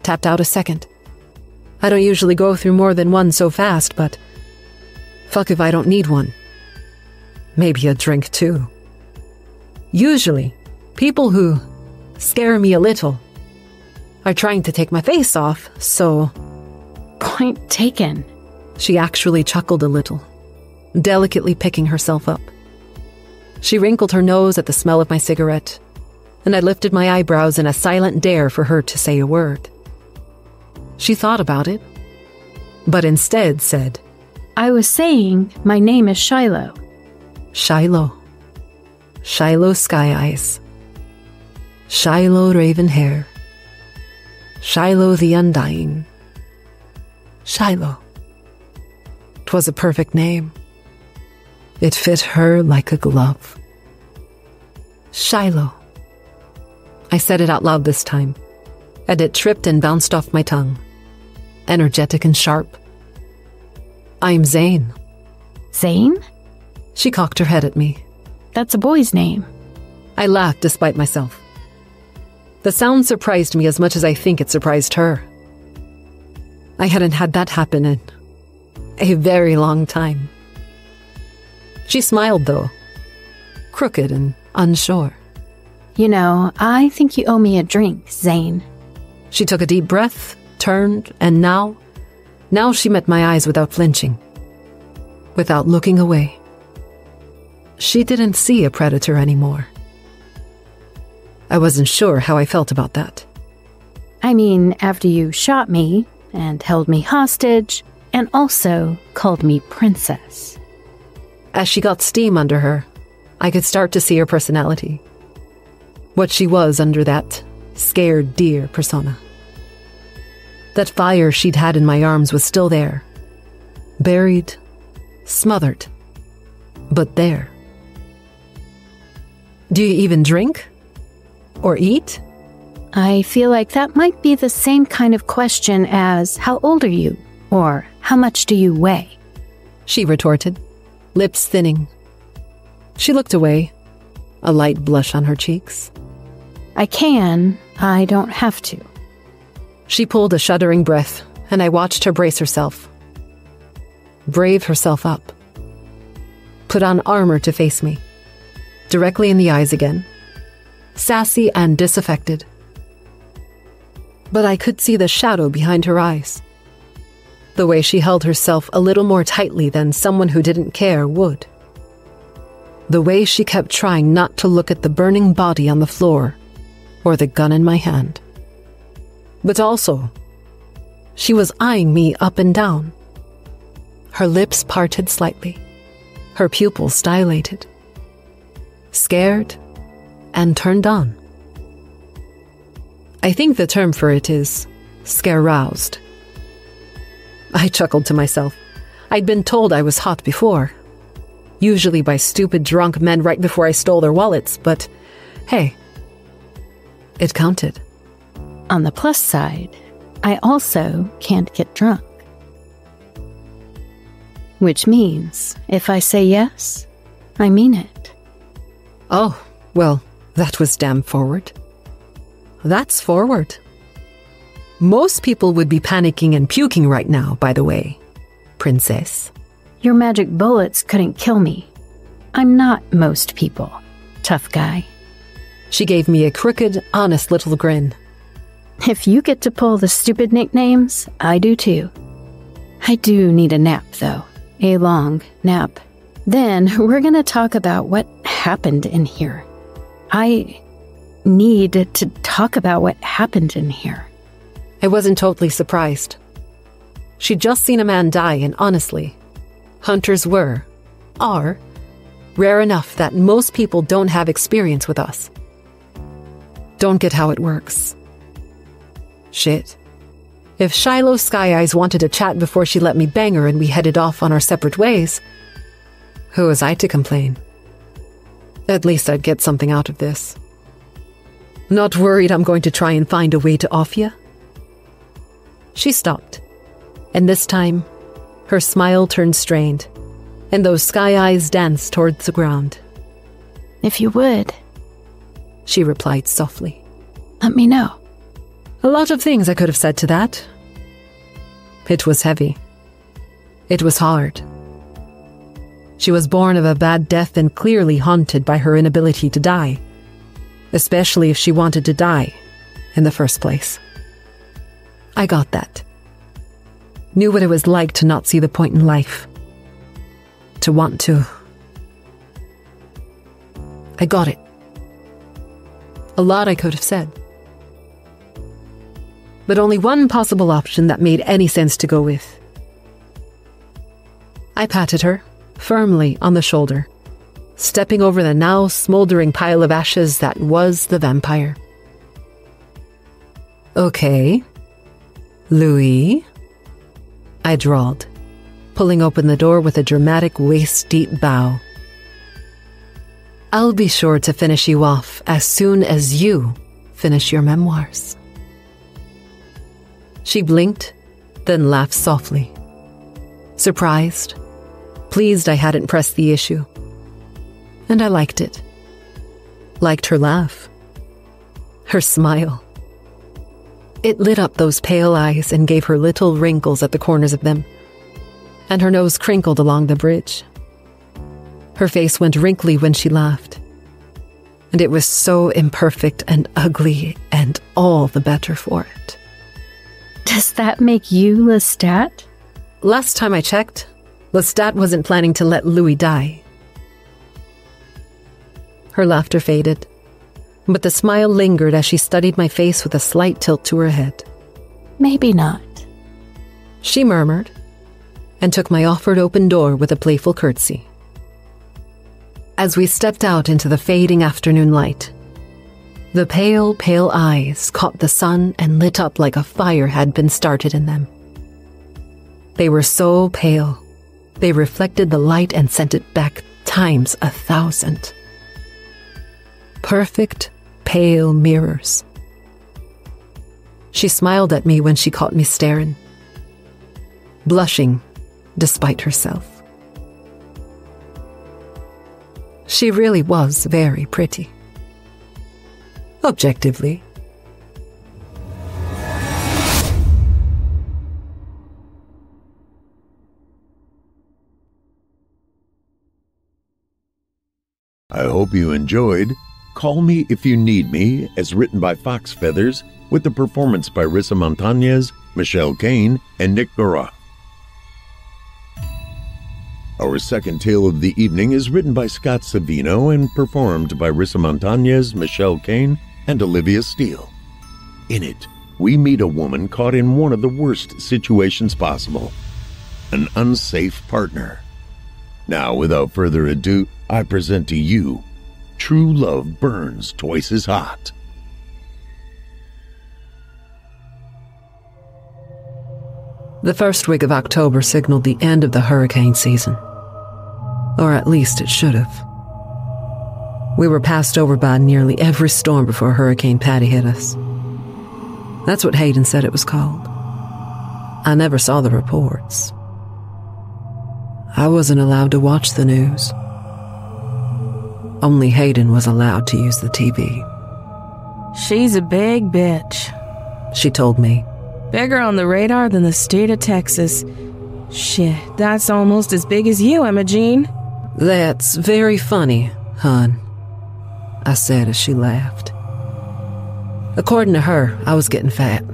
tapped out a second. I don't usually go through more than one so fast, but fuck if I don't need one. Maybe a drink too. Usually, people who scare me a little are trying to take my face off, so. Point taken. She actually chuckled a little, delicately picking herself up. She wrinkled her nose at the smell of my cigarette, and I lifted my eyebrows in a silent dare for her to say a word. She thought about it, but instead said, I was saying my name is Shiloh. Shiloh. Shiloh Sky Eyes. Shiloh Raven Hair. Shiloh the Undying. Shiloh. 'Twas a perfect name. It fit her like a glove. Shiloh. I said it out loud this time, and it tripped and bounced off my tongue. Energetic and sharp. I'm Zane. Zane? She cocked her head at me. That's a boy's name. I laughed despite myself. The sound surprised me as much as I think it surprised her. I hadn't had that happen in a very long time. She smiled, though, crooked and unsure. You know, I think you owe me a drink, Zane. She took a deep breath, turned, and now, now she met my eyes without flinching, without looking away. She didn't see a predator anymore. I wasn't sure how I felt about that. I mean, after you shot me and held me hostage and also called me princess. As she got steam under her, I could start to see her personality. What she was under that scared deer persona. That fire she'd had in my arms was still there. Buried, smothered, but there. Do you even drink? Or eat? I feel like that might be the same kind of question as how old are you? Or how much do you weigh? She retorted, lips thinning. She looked away, a light blush on her cheeks. I can, I don't have to. She pulled a shuddering breath, and I watched her brace herself. Brave herself up. Put on armor to face me. Directly in the eyes again. Sassy and disaffected. But I could see the shadow behind her eyes. The way she held herself a little more tightly than someone who didn't care would. The way she kept trying not to look at the burning body on the floor or the gun in my hand. But also, she was eyeing me up and down. Her lips parted slightly, her pupils dilated. Scared and turned on. I think the term for it is scare roused. I chuckled to myself. I'd been told I was hot before, usually by stupid drunk men right before I stole their wallets, but hey, it counted. On the plus side, I also can't get drunk. Which means, if I say yes, I mean it. Oh, well, that was damn forward. That's forward. Most people would be panicking and puking right now, by the way, Princess. Your magic bullets couldn't kill me. I'm not most people, tough guy. She gave me a crooked, honest little grin. If you get to pull the stupid nicknames, I do too. I do need a nap, though. A long nap. Then [LAUGHS] we're gonna talk about what happened in here. I need to talk about what happened in here. I wasn't totally surprised. She'd just seen a man die, and honestly, hunters were, are, rare enough that most people don't have experience with us. Don't get how it works. Shit. If Shiloh Sky Eyes wanted to chat before she let me bang her and we headed off on our separate ways, who was I to complain? At least I'd get something out of this. Not worried I'm going to try and find a way to off you? She stopped, and this time, her smile turned strained, and those sky eyes danced towards the ground. If you would, she replied softly. Let me know. A lot of things I could have said to that. It was heavy. It was hard. She was born of a bad death and clearly haunted by her inability to die, especially if she wanted to die in the first place. I got that. Knew what it was like to not see the point in life. To want to. I got it. A lot I could have said. But only one possible option that made any sense to go with. I patted her, firmly on the shoulder, stepping over the now smoldering pile of ashes that was the vampire. Okay. Louis? I drawled, pulling open the door with a dramatic waist deep bow. I'll be sure to finish you off as soon as you finish your memoirs. She blinked, then laughed softly. Surprised, pleased I hadn't pressed the issue. And I liked it. Liked her laugh. Her smile. It lit up those pale eyes and gave her little wrinkles at the corners of them. And her nose crinkled along the bridge. Her face went wrinkly when she laughed. And it was so imperfect and ugly, and all the better for it. Does that make you Lestat? Last time I checked, Lestat wasn't planning to let Louis die. Her laughter faded, but the smile lingered as she studied my face with a slight tilt to her head. Maybe not. She murmured and took my offered open door with a playful curtsy. As we stepped out into the fading afternoon light, the pale, pale eyes caught the sun and lit up like a fire had been started in them. They were so pale, they reflected the light and sent it back times a thousand. Perfect, pale mirrors. She smiled at me when she caught me staring, blushing despite herself. She really was very pretty. Objectively. I hope you enjoyed Call Me If You Need Me, as written by Foxfeathers, with the performance by Rissa Montañez, Michelle Kane, and Nick Goroff. Our second tale of the evening is written by Scott Savino and performed by Rissa Montañez, Michelle Kane, and Olivia Steele. In it, we meet a woman caught in one of the worst situations possible an unsafe partner. Now, without further ado, I present to you True Love Burns Twice as Hot. The first week of October signaled the end of the hurricane season. Or at least it should have. We were passed over by nearly every storm before Hurricane Patty hit us. That's what Hayden said it was called. I never saw the reports. I wasn't allowed to watch the news. Only Hayden was allowed to use the TV. She's a big bitch. She told me. Bigger on the radar than the state of Texas. Shit, that's almost as big as you, Emma Jean. That's very funny, hon, I said as she laughed. According to her, I was getting fat.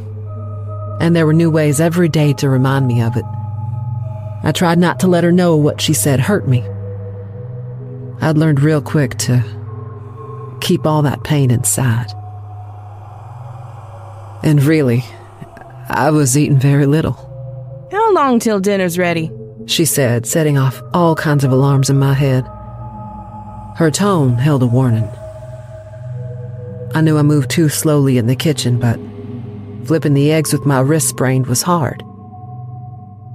And there were new ways every day to remind me of it. I tried not to let her know what she said hurt me. I'd learned real quick to keep all that pain inside. And really, I was eating very little. How long till dinner's ready? She said, setting off all kinds of alarms in my head. Her tone held a warning. I knew I moved too slowly in the kitchen, but flipping the eggs with my wrist sprained was hard.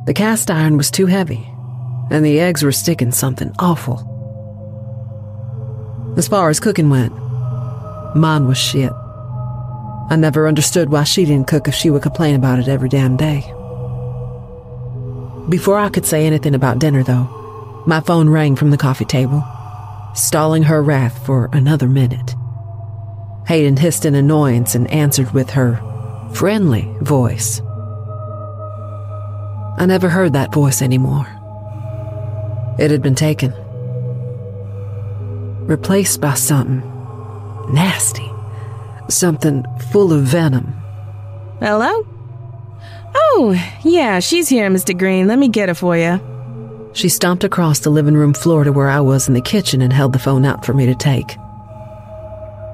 The cast iron was too heavy, and the eggs were sticking something awful. As far as cooking went, mine was shit. I never understood why she didn't cook if she would complain about it every damn day. Before I could say anything about dinner, though, my phone rang from the coffee table, stalling her wrath for another minute. Hayden hissed in annoyance and answered with her friendly voice. I never heard that voice anymore. It had been taken, replaced by something nasty, something full of venom. Hello? Oh, yeah, she's here, Mr. Green. Let me get her for you. She stomped across the living room floor to where I was in the kitchen and held the phone out for me to take.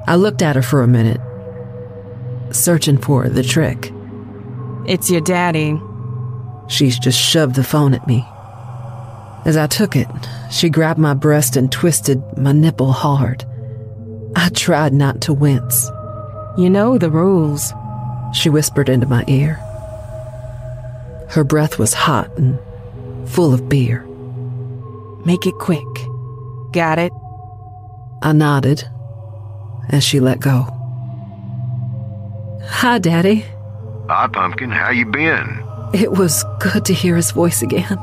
I looked at her for a minute, searching for the trick. It's your daddy. She's just shoved the phone at me. As I took it, she grabbed my breast and twisted my nipple hard. I tried not to wince. You know the rules. She whispered into my ear. Her breath was hot and full of beer. Make it quick. Got it? I nodded as she let go. Hi, Daddy. Hi, Pumpkin. How you been? It was good to hear his voice again.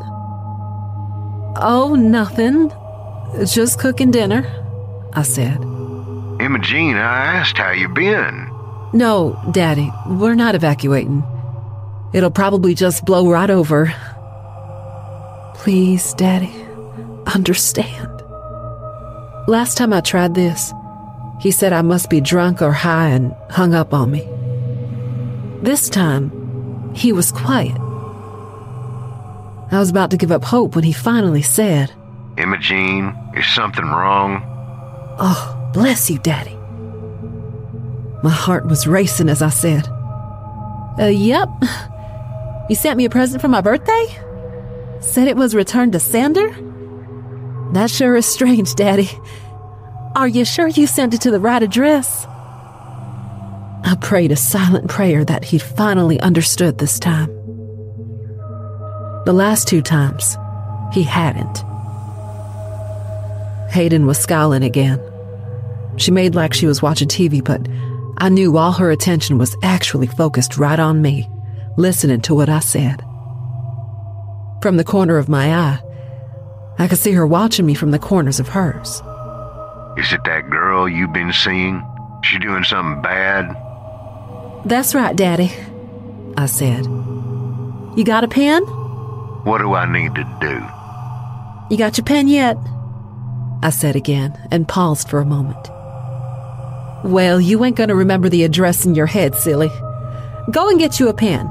Oh, nothing. Just cooking dinner, I said. Imogene, I asked how you been. No, Daddy, we're not evacuating. It'll probably just blow right over. Please, Daddy, understand. Last time I tried this, he said I must be drunk or high and hung up on me. This time, he was quiet. I was about to give up hope when he finally said, Imogene, is something wrong? Oh, bless you, Daddy. My heart was racing as I said, Uh, yep. You sent me a present for my birthday? Said it was returned to sender? That sure is strange, Daddy. Are you sure you sent it to the right address? I prayed a silent prayer that he'd finally understood this time. The last two times, he hadn't. Hayden was scowling again. She made like she was watching TV, but I knew all her attention was actually focused right on me, listening to what I said. From the corner of my eye, I could see her watching me from the corners of hers. Is it that girl you've been seeing? She doing something bad? That's right, Daddy, I said. You got a pen? What do I need to do? You got your pen yet? I said again and paused for a moment. Well, you ain't gonna remember the address in your head, silly. Go and get you a pen.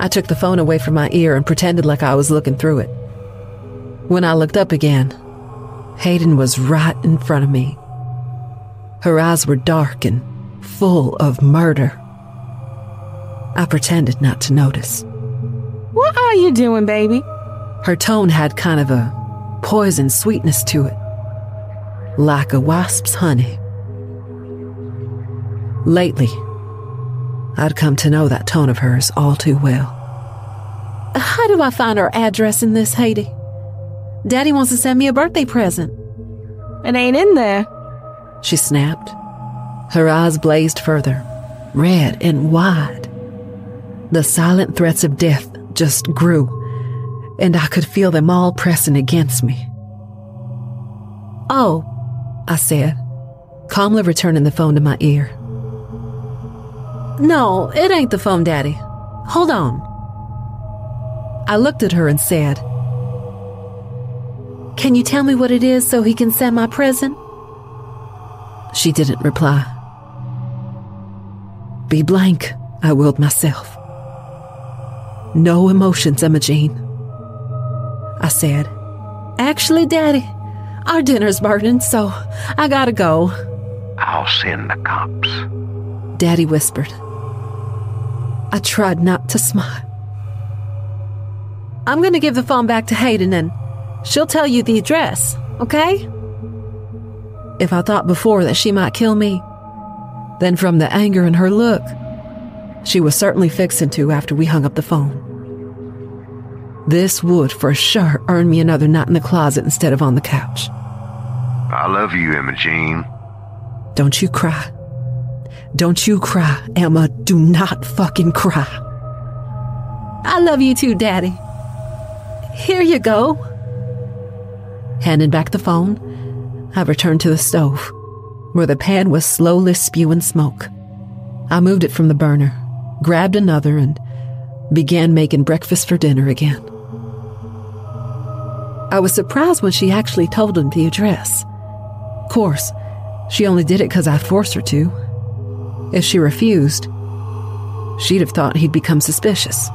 I took the phone away from my ear and pretended like I was looking through it. When I looked up again, Hayden was right in front of me. Her eyes were dark and full of murder. I pretended not to notice. What are you doing, baby? Her tone had kind of a poison sweetness to it, like a wasp's honey. Lately, I'd come to know that tone of hers all too well. How do I find her address in this, Haiti? Daddy wants to send me a birthday present. It ain't in there. She snapped. Her eyes blazed further, red and wide. The silent threats of death just grew, and I could feel them all pressing against me. Oh, I said, calmly returning the phone to my ear. No, it ain't the phone, Daddy. Hold on. I looked at her and said, Can you tell me what it is so he can send my present? She didn't reply. Be blank, I willed myself. No emotions, Imogene. I said, Actually, Daddy, our dinner's burning, so I gotta go. I'll send the cops. Daddy whispered. I tried not to smile. I'm gonna give the phone back to Hayden and she'll tell you the address, okay? If I thought before that she might kill me, then from the anger in her look, she was certainly fixing to after we hung up the phone. This would for sure earn me another night in the closet instead of on the couch. I love you, Imogene. Don't you cry. Don't you cry, Emma. Do not fucking cry. I love you too, Daddy. Here you go. Handing back the phone, I returned to the stove, where the pan was slowly spewing smoke. I moved it from the burner, grabbed another, and began making breakfast for dinner again. I was surprised when she actually told him the address. Of course, she only did it because I forced her to. If she refused, she'd have thought he'd become suspicious.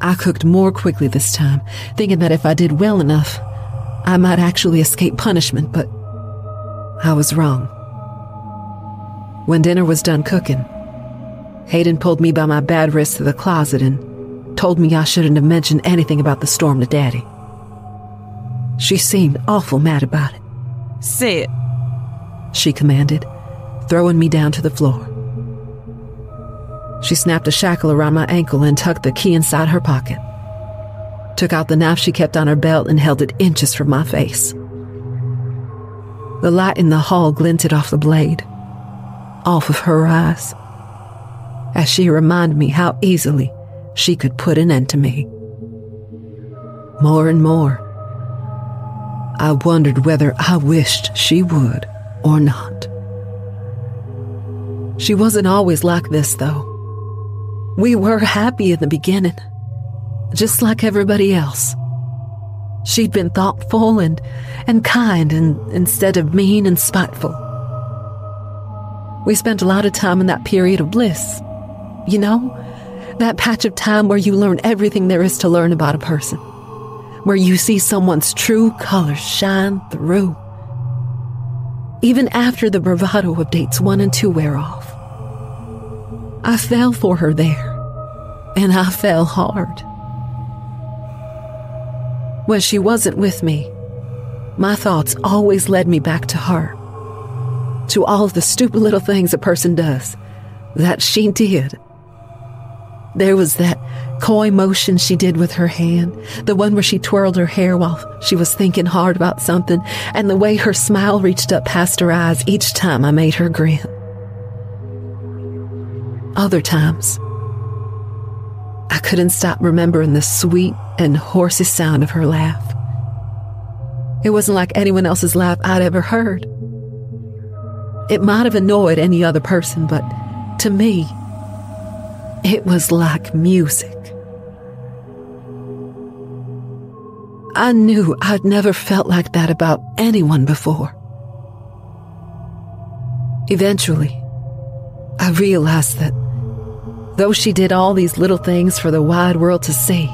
I cooked more quickly this time, thinking that if I did well enough, I might actually escape punishment, but I was wrong. When dinner was done cooking, Hayden pulled me by my bad wrist to the closet and told me I shouldn't have mentioned anything about the storm to Daddy. She seemed awful mad about it. Sit, she commanded, throwing me down to the floor. She snapped a shackle around my ankle and tucked the key inside her pocket. Took out the knife she kept on her belt and held it inches from my face. The light in the hall glinted off the blade, off of her eyes, as she reminded me how easily she could put an end to me. More and more, I wondered whether I wished she would or not. She wasn't always like this, though. We were happy in the beginning, just like everybody else. She'd been thoughtful and, and kind and instead of mean and spiteful. We spent a lot of time in that period of bliss. You know, that patch of time where you learn everything there is to learn about a person, where you see someone's true colors shine through. Even after the bravado of dates one and two wear off. I fell for her there, and I fell hard. When she wasn't with me, my thoughts always led me back to her, to all the stupid little things a person does that she did. There was that coy motion she did with her hand, the one where she twirled her hair while she was thinking hard about something, and the way her smile reached up past her eyes each time I made her grin. Other times, I couldn't stop remembering the sweet and horsey sound of her laugh. It wasn't like anyone else's laugh I'd ever heard. It might have annoyed any other person, but to me, it was like music. I knew I'd never felt like that about anyone before. Eventually, I realized that though she did all these little things for the wide world to see,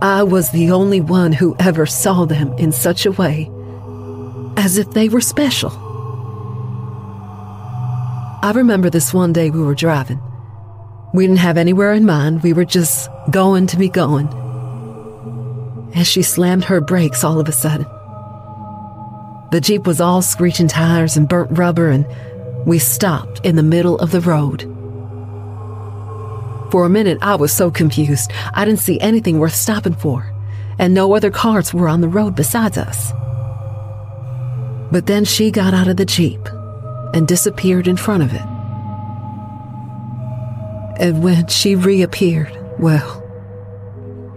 I was the only one who ever saw them in such a way as if they were special. I remember this one day we were driving. We didn't have anywhere in mind, we were just going to be going. As she slammed her brakes all of a sudden. The Jeep was all screeching tires and burnt rubber, and we stopped in the middle of the road. For a minute, I was so confused. I didn't see anything worth stopping for, and no other cars were on the road besides us. But then she got out of the Jeep and disappeared in front of it. And when she reappeared, well,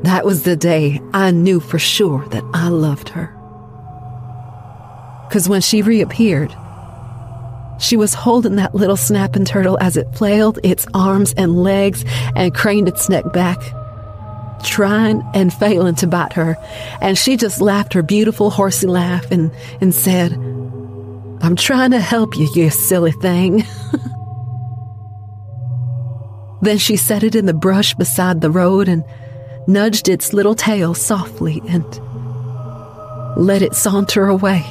that was the day I knew for sure that I loved her. Because when she reappeared, she was holding that little snapping turtle as it flailed its arms and legs and craned its neck back, trying and failing to bite her. And she just laughed her beautiful horsey laugh and, and said, I'm trying to help you, you silly thing. [LAUGHS] then she set it in the brush beside the road and nudged its little tail softly and let it saunter away.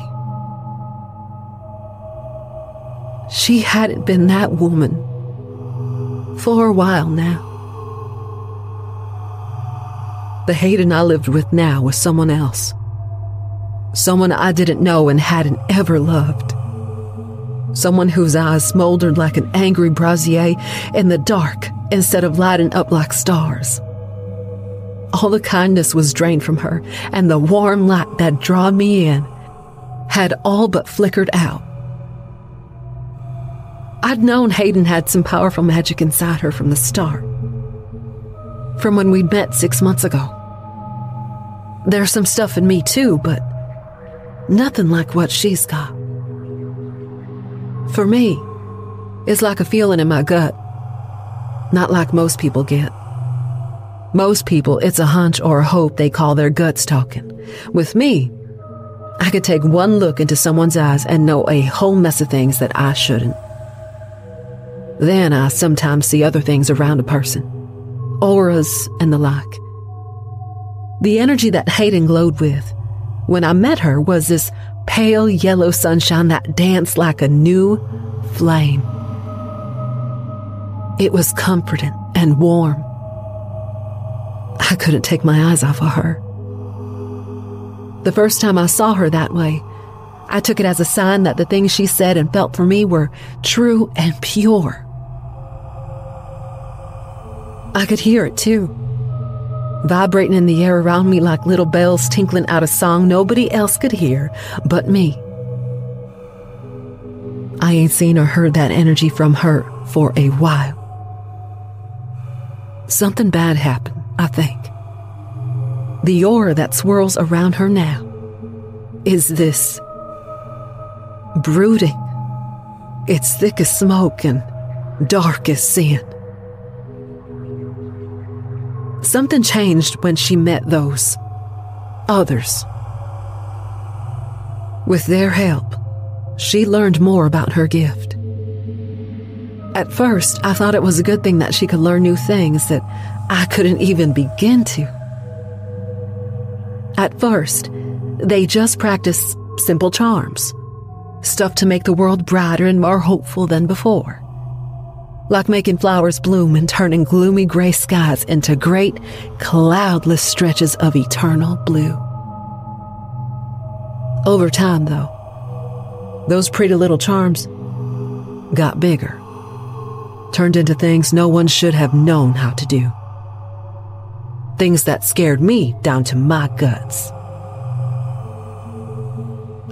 She hadn't been that woman for a while now. The Hayden I lived with now was someone else. Someone I didn't know and hadn't ever loved. Someone whose eyes smoldered like an angry brazier in the dark instead of lighting up like stars. All the kindness was drained from her, and the warm light that drew me in had all but flickered out. I'd known Hayden had some powerful magic inside her from the start. From when we'd met six months ago. There's some stuff in me too, but nothing like what she's got. For me, it's like a feeling in my gut, not like most people get. Most people, it's a hunch or a hope they call their guts talking. With me, I could take one look into someone's eyes and know a whole mess of things that I shouldn't. Then I sometimes see other things around a person, auras and the like. The energy that Hayden glowed with when I met her was this pale yellow sunshine that danced like a new flame. It was comforting and warm. I couldn't take my eyes off of her. The first time I saw her that way, I took it as a sign that the things she said and felt for me were true and pure. I could hear it too, vibrating in the air around me like little bells tinkling out a song nobody else could hear but me. I ain't seen or heard that energy from her for a while. Something bad happened, I think. The aura that swirls around her now is this brooding. It's thick as smoke and dark as sin. Something changed when she met those others. With their help, she learned more about her gift. At first, I thought it was a good thing that she could learn new things that I couldn't even begin to. At first, they just practiced simple charms, stuff to make the world brighter and more hopeful than before like making flowers bloom and turning gloomy gray skies into great, cloudless stretches of eternal blue. Over time, though, those pretty little charms got bigger. turned into things no one should have known how to do. Things that scared me down to my guts.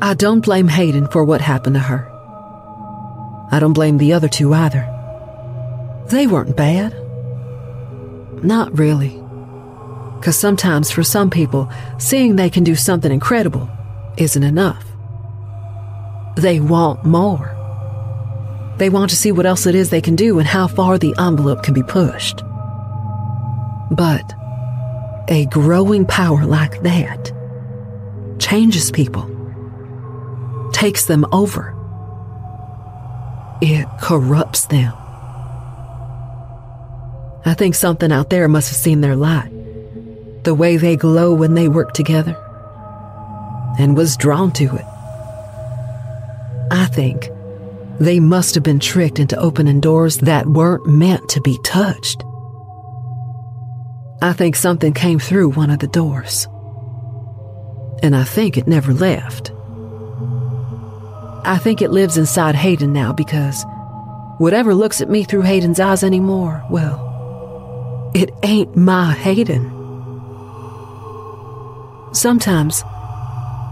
I don't blame Hayden for what happened to her. I don't blame the other two either. They weren't bad. Not really. Because sometimes for some people, seeing they can do something incredible isn't enough. They want more. They want to see what else it is they can do and how far the envelope can be pushed. But a growing power like that changes people, takes them over. It corrupts them. I think something out there must have seen their light, the way they glow when they work together, and was drawn to it. I think they must have been tricked into opening doors that weren't meant to be touched. I think something came through one of the doors. And I think it never left. I think it lives inside Hayden now because whatever looks at me through Hayden's eyes anymore, well, it ain't my Hayden. Sometimes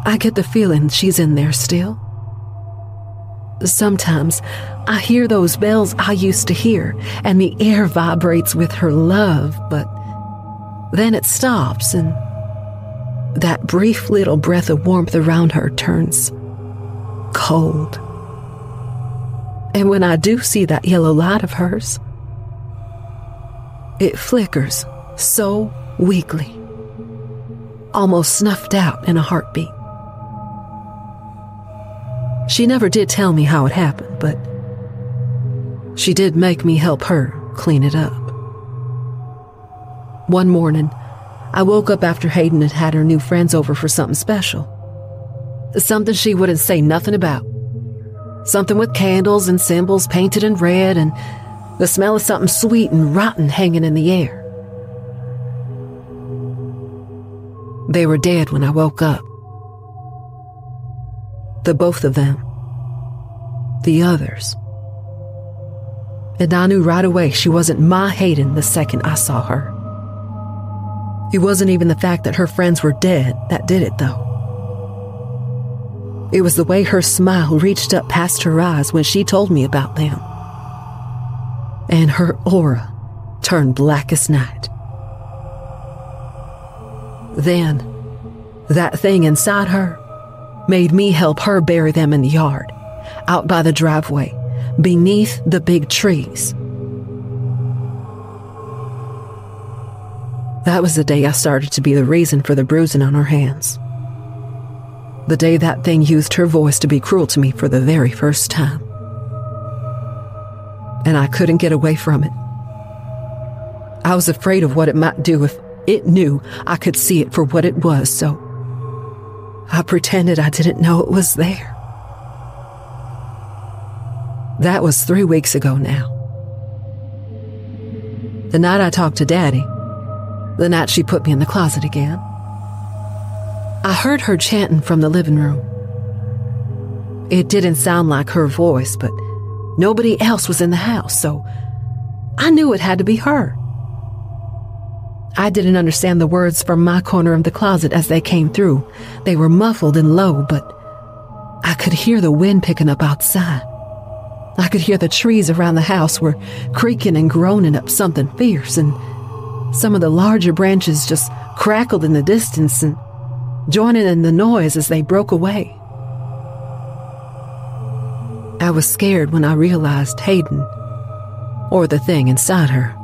I get the feeling she's in there still. Sometimes I hear those bells I used to hear, and the air vibrates with her love, but then it stops, and that brief little breath of warmth around her turns cold. And when I do see that yellow light of hers, it flickers so weakly, almost snuffed out in a heartbeat. She never did tell me how it happened, but she did make me help her clean it up. One morning, I woke up after Hayden had had her new friends over for something special. Something she wouldn't say nothing about. Something with candles and symbols painted in red and the smell of something sweet and rotten hanging in the air. They were dead when I woke up the both of them, the others. And I knew right away she wasn't my Hayden the second I saw her. It wasn't even the fact that her friends were dead that did it, though. It was the way her smile reached up past her eyes when she told me about them. And her aura turned black as night. Then, that thing inside her made me help her bury them in the yard, out by the driveway, beneath the big trees. That was the day I started to be the reason for the bruising on her hands. The day that thing used her voice to be cruel to me for the very first time. And I couldn't get away from it. I was afraid of what it might do if it knew I could see it for what it was, so I pretended I didn't know it was there. That was three weeks ago now. The night I talked to Daddy, the night she put me in the closet again, I heard her chanting from the living room. It didn't sound like her voice, but nobody else was in the house, so I knew it had to be her. I didn't understand the words from my corner of the closet as they came through. They were muffled and low, but I could hear the wind picking up outside. I could hear the trees around the house were creaking and groaning up something fierce, and some of the larger branches just crackled in the distance and joining in the noise as they broke away. I was scared when I realized Hayden, or the thing inside her,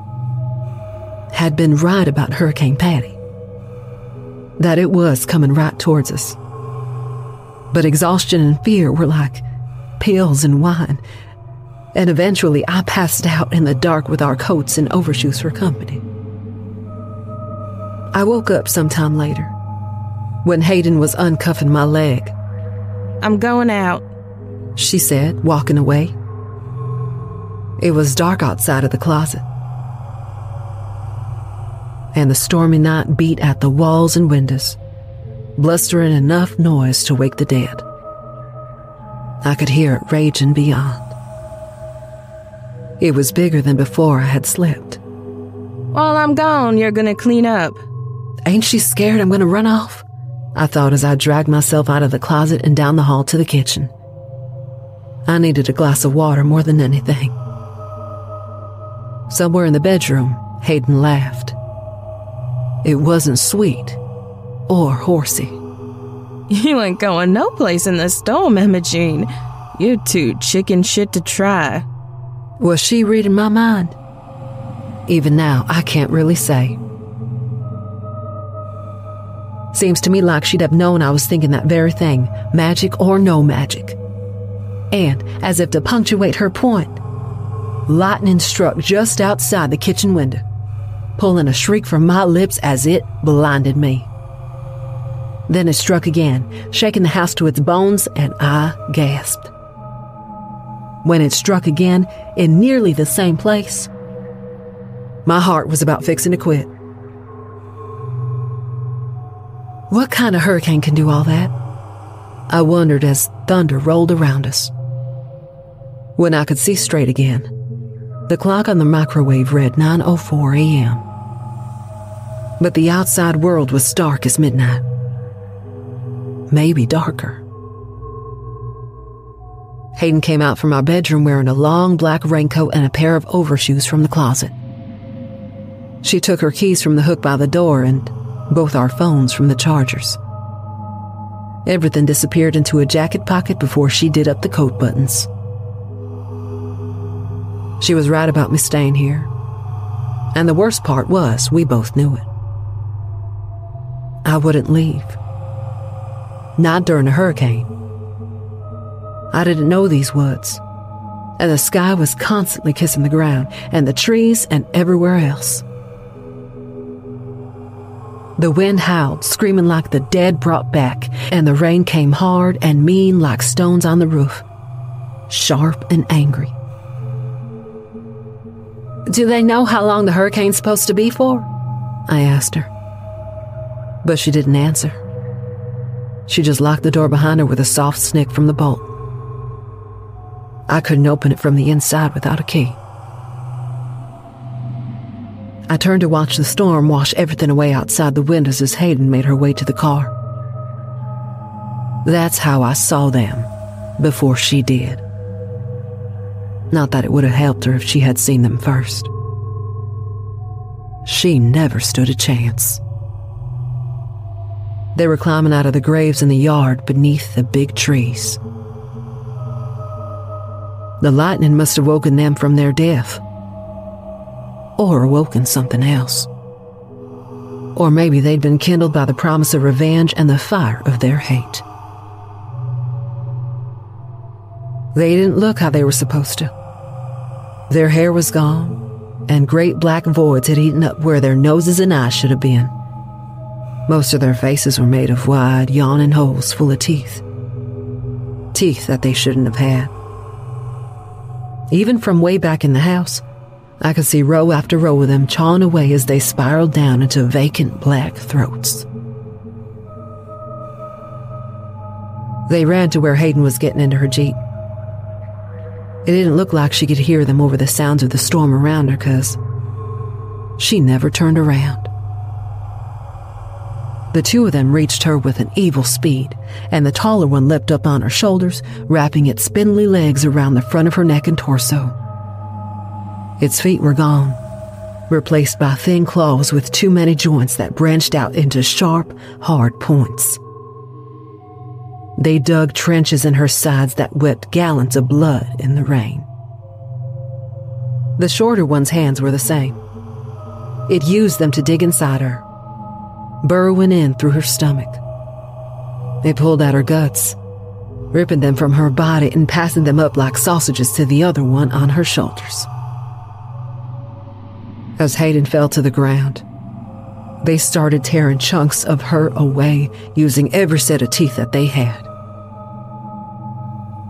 had been right about Hurricane Patty. That it was coming right towards us. But exhaustion and fear were like pills and wine, and eventually I passed out in the dark with our coats and overshoes for company. I woke up sometime later when Hayden was uncuffing my leg. I'm going out, she said, walking away. It was dark outside of the closet and the stormy night beat at the walls and windows, blustering enough noise to wake the dead. I could hear it raging beyond. It was bigger than before I had slept. While I'm gone, you're gonna clean up. Ain't she scared I'm gonna run off? I thought as I dragged myself out of the closet and down the hall to the kitchen. I needed a glass of water more than anything. Somewhere in the bedroom, Hayden laughed. It wasn't sweet or horsey. You ain't going no place in the storm, Imogene. You're too chicken shit to try. Was she reading my mind? Even now, I can't really say. Seems to me like she'd have known I was thinking that very thing, magic or no magic. And, as if to punctuate her point, lightning struck just outside the kitchen window, pulling a shriek from my lips as it blinded me. Then it struck again, shaking the house to its bones, and I gasped. When it struck again, in nearly the same place, my heart was about fixing to quit. What kind of hurricane can do all that? I wondered as thunder rolled around us. When I could see straight again, the clock on the microwave read 9:04 a.m. But the outside world was dark as midnight. Maybe darker. Hayden came out from our bedroom wearing a long black raincoat and a pair of overshoes from the closet. She took her keys from the hook by the door and both our phones from the chargers. Everything disappeared into a jacket pocket before she did up the coat buttons. She was right about me staying here. And the worst part was, we both knew it. I wouldn't leave. Not during a hurricane. I didn't know these woods. And the sky was constantly kissing the ground, and the trees, and everywhere else. The wind howled, screaming like the dead brought back, and the rain came hard and mean like stones on the roof, sharp and angry. Do they know how long the hurricane's supposed to be for? I asked her. But she didn't answer. She just locked the door behind her with a soft snick from the bolt. I couldn't open it from the inside without a key. I turned to watch the storm wash everything away outside the windows as Hayden made her way to the car. That's how I saw them before she did. Not that it would have helped her if she had seen them first. She never stood a chance. They were climbing out of the graves in the yard beneath the big trees. The lightning must have woken them from their death. Or awoken something else. Or maybe they'd been kindled by the promise of revenge and the fire of their hate. They didn't look how they were supposed to. Their hair was gone, and great black voids had eaten up where their noses and eyes should have been. Most of their faces were made of wide, yawning holes full of teeth. Teeth that they shouldn't have had. Even from way back in the house, I could see row after row of them chawing away as they spiraled down into vacant black throats. They ran to where Hayden was getting into her Jeep. It didn't look like she could hear them over the sounds of the storm around her, because she never turned around. The two of them reached her with an evil speed, and the taller one leapt up on her shoulders, wrapping its spindly legs around the front of her neck and torso. Its feet were gone, replaced by thin claws with too many joints that branched out into sharp, hard points. They dug trenches in her sides that wept gallons of blood in the rain. The shorter one's hands were the same. It used them to dig inside her, burrowing in through her stomach. It pulled out her guts, ripping them from her body and passing them up like sausages to the other one on her shoulders. As Hayden fell to the ground, they started tearing chunks of her away using every set of teeth that they had.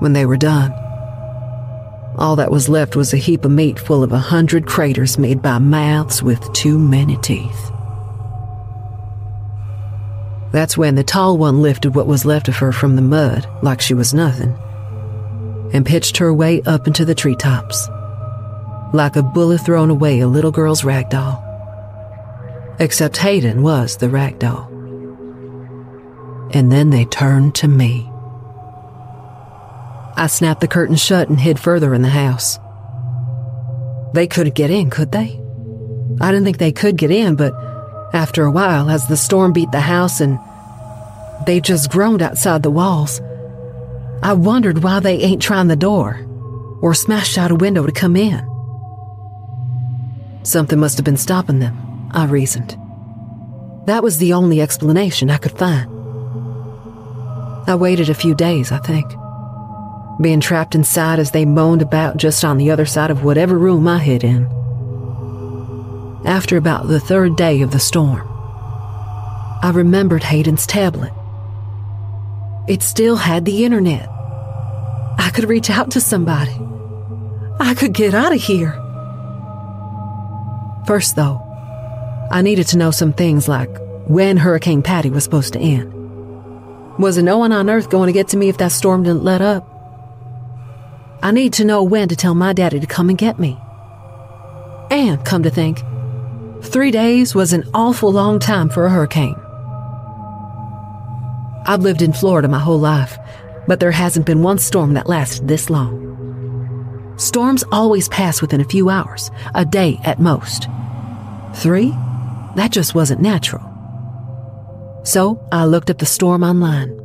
When they were done, all that was left was a heap of meat full of a hundred craters made by mouths with too many teeth. That's when the tall one lifted what was left of her from the mud like she was nothing and pitched her way up into the treetops. like a bullet thrown away a little girl's rag doll. Except Hayden was the rag doll. And then they turned to me. I snapped the curtain shut and hid further in the house. They couldn't get in, could they? I didn't think they could get in, but after a while, as the storm beat the house and they just groaned outside the walls, I wondered why they ain't trying the door or smashed out a window to come in. Something must have been stopping them, I reasoned. That was the only explanation I could find. I waited a few days, I think, being trapped inside as they moaned about just on the other side of whatever room I hid in. After about the third day of the storm, I remembered Hayden's tablet. It still had the internet. I could reach out to somebody. I could get out of here. First, though, I needed to know some things like when Hurricane Patty was supposed to end. Was it no one on earth going to get to me if that storm didn't let up? I need to know when to tell my daddy to come and get me. And, come to think, three days was an awful long time for a hurricane. I've lived in Florida my whole life, but there hasn't been one storm that lasted this long. Storms always pass within a few hours, a day at most. Three? That just wasn't natural. So I looked up the storm online.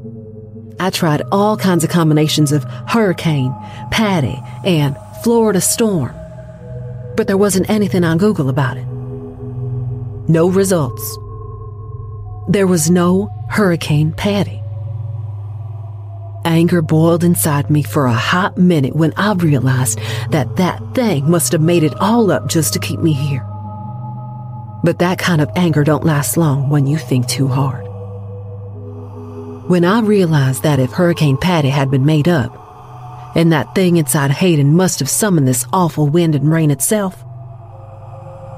I tried all kinds of combinations of hurricane, Patty, and Florida storm. But there wasn't anything on Google about it. No results. There was no Hurricane Patty. Anger boiled inside me for a hot minute when I realized that that thing must have made it all up just to keep me here. But that kind of anger don't last long when you think too hard. When I realized that if Hurricane Patty had been made up, and that thing inside Hayden must have summoned this awful wind and rain itself,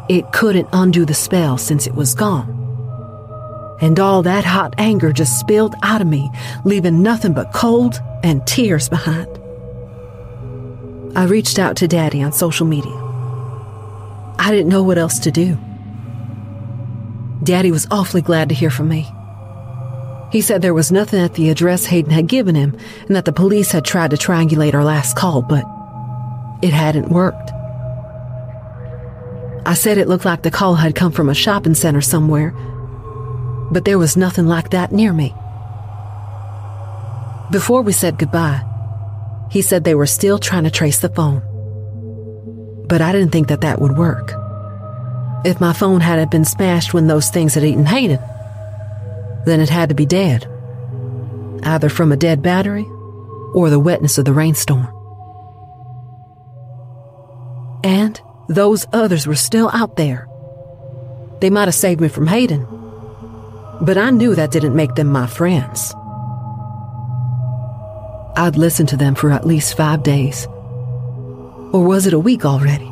it couldn't undo the spell since it was gone and all that hot anger just spilled out of me, leaving nothing but cold and tears behind. I reached out to Daddy on social media. I didn't know what else to do. Daddy was awfully glad to hear from me. He said there was nothing at the address Hayden had given him and that the police had tried to triangulate our last call, but it hadn't worked. I said it looked like the call had come from a shopping center somewhere but there was nothing like that near me. Before we said goodbye, he said they were still trying to trace the phone. But I didn't think that that would work. If my phone had been smashed when those things had eaten Hayden, then it had to be dead, either from a dead battery or the wetness of the rainstorm. And those others were still out there. They might have saved me from Hayden, but I knew that didn't make them my friends. I'd listened to them for at least five days. Or was it a week already?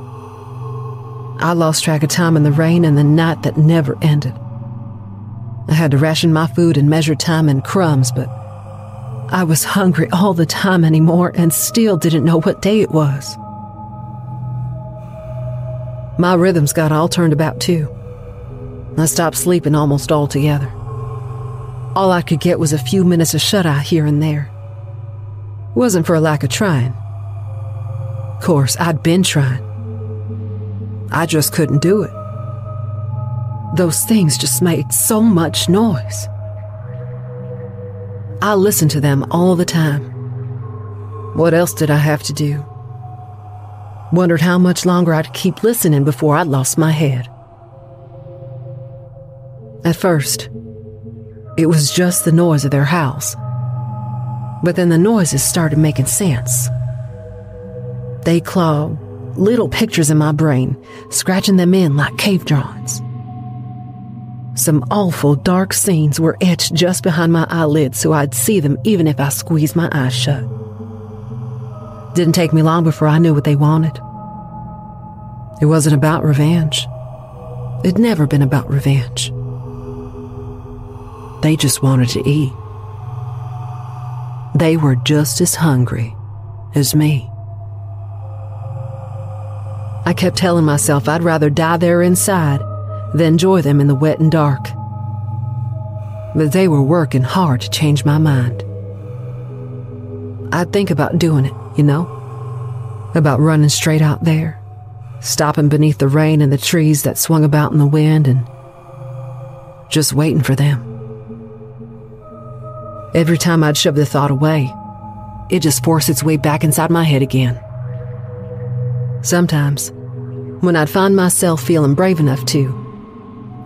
I lost track of time in the rain and the night that never ended. I had to ration my food and measure time in crumbs, but I was hungry all the time anymore and still didn't know what day it was. My rhythms got all turned about too. I stopped sleeping almost altogether. All I could get was a few minutes of shut eye here and there. Wasn't for a lack of trying. Of course, I'd been trying. I just couldn't do it. Those things just made so much noise. I listened to them all the time. What else did I have to do? Wondered how much longer I'd keep listening before I lost my head. At first, it was just the noise of their house. But then the noises started making sense. They clawed little pictures in my brain, scratching them in like cave drawings. Some awful dark scenes were etched just behind my eyelids so I'd see them even if I squeezed my eyes shut. Didn't take me long before I knew what they wanted. It wasn't about revenge. It'd never been about revenge. They just wanted to eat. They were just as hungry as me. I kept telling myself I'd rather die there inside than join them in the wet and dark. But they were working hard to change my mind. I'd think about doing it, you know? About running straight out there, stopping beneath the rain and the trees that swung about in the wind and just waiting for them. Every time I'd shove the thought away, it just forced its way back inside my head again. Sometimes, when I'd find myself feeling brave enough to,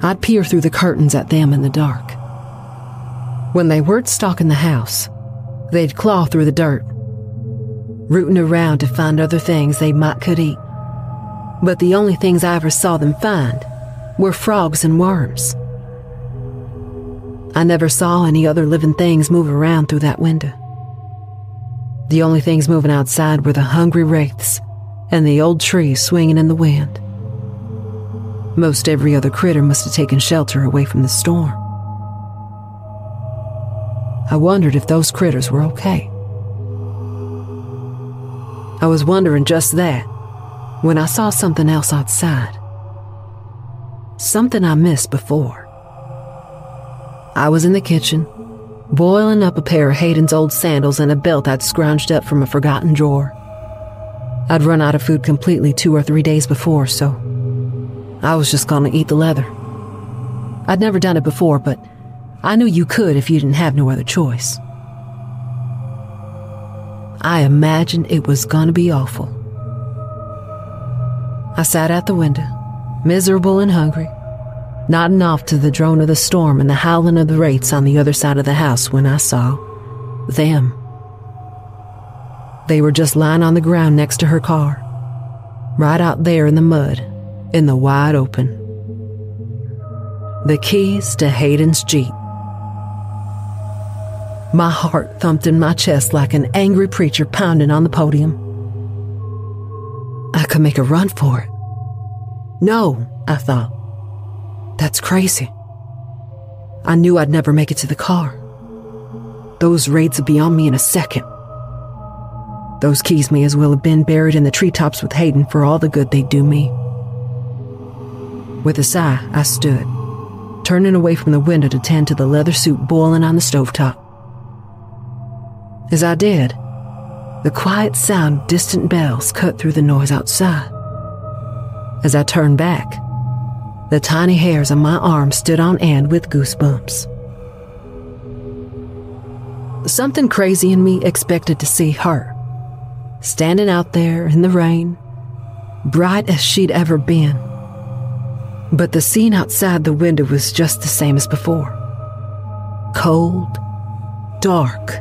I'd peer through the curtains at them in the dark. When they weren't stalking the house, they'd claw through the dirt, rooting around to find other things they might could eat. But the only things I ever saw them find were frogs and worms. I never saw any other living things move around through that window. The only things moving outside were the hungry wraiths and the old trees swinging in the wind. Most every other critter must have taken shelter away from the storm. I wondered if those critters were okay. I was wondering just that when I saw something else outside. Something I missed before. I was in the kitchen, boiling up a pair of Hayden's old sandals and a belt I'd scrounged up from a forgotten drawer. I'd run out of food completely two or three days before, so I was just gonna eat the leather. I'd never done it before, but I knew you could if you didn't have no other choice. I imagined it was gonna be awful. I sat at the window, miserable and hungry, nodding off to the drone of the storm and the howling of the wraiths on the other side of the house when I saw them. They were just lying on the ground next to her car, right out there in the mud, in the wide open. The keys to Hayden's Jeep. My heart thumped in my chest like an angry preacher pounding on the podium. I could make a run for it. No, I thought. That's crazy. I knew I'd never make it to the car. Those wraiths would be on me in a second. Those keys may as well have been buried in the treetops with Hayden for all the good they'd do me. With a sigh, I stood, turning away from the window to tend to the leather suit boiling on the stovetop. As I did, the quiet sound of distant bells cut through the noise outside. As I turned back, the tiny hairs on my arm stood on end with goosebumps. Something crazy in me expected to see her, standing out there in the rain, bright as she'd ever been. But the scene outside the window was just the same as before cold, dark,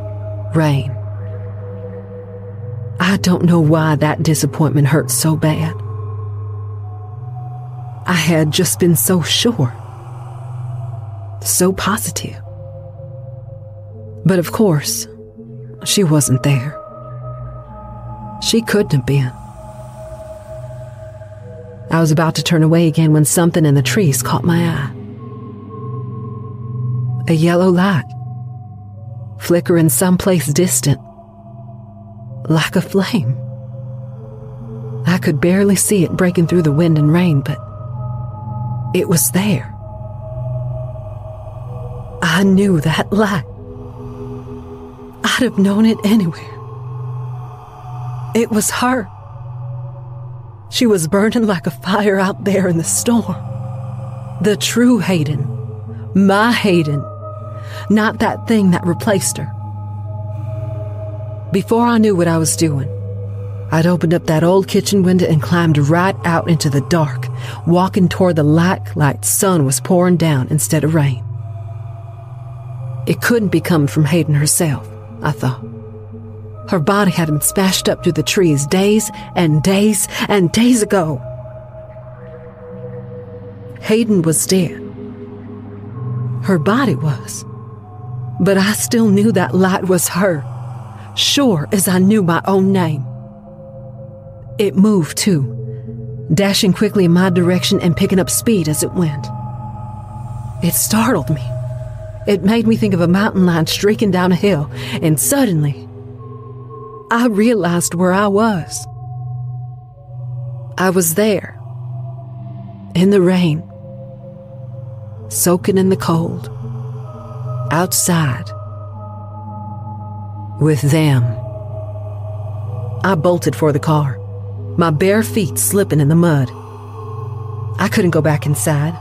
rain. I don't know why that disappointment hurt so bad. I had just been so sure, so positive. But of course, she wasn't there. She couldn't have been. I was about to turn away again when something in the trees caught my eye. A yellow light, flickering someplace distant, like a flame. I could barely see it breaking through the wind and rain, but it was there. I knew that light. I'd have known it anywhere. It was her. She was burning like a fire out there in the storm. The true Hayden. My Hayden. Not that thing that replaced her. Before I knew what I was doing, I'd opened up that old kitchen window and climbed right out into the dark, walking toward the light like sun was pouring down instead of rain. It couldn't be coming from Hayden herself, I thought. Her body had been smashed up through the trees days and days and days ago. Hayden was dead. Her body was. But I still knew that light was her sure as I knew my own name. It moved too, dashing quickly in my direction and picking up speed as it went. It startled me. It made me think of a mountain lion streaking down a hill, and suddenly, I realized where I was. I was there, in the rain, soaking in the cold, outside, with them. I bolted for the car, my bare feet slipping in the mud. I couldn't go back inside.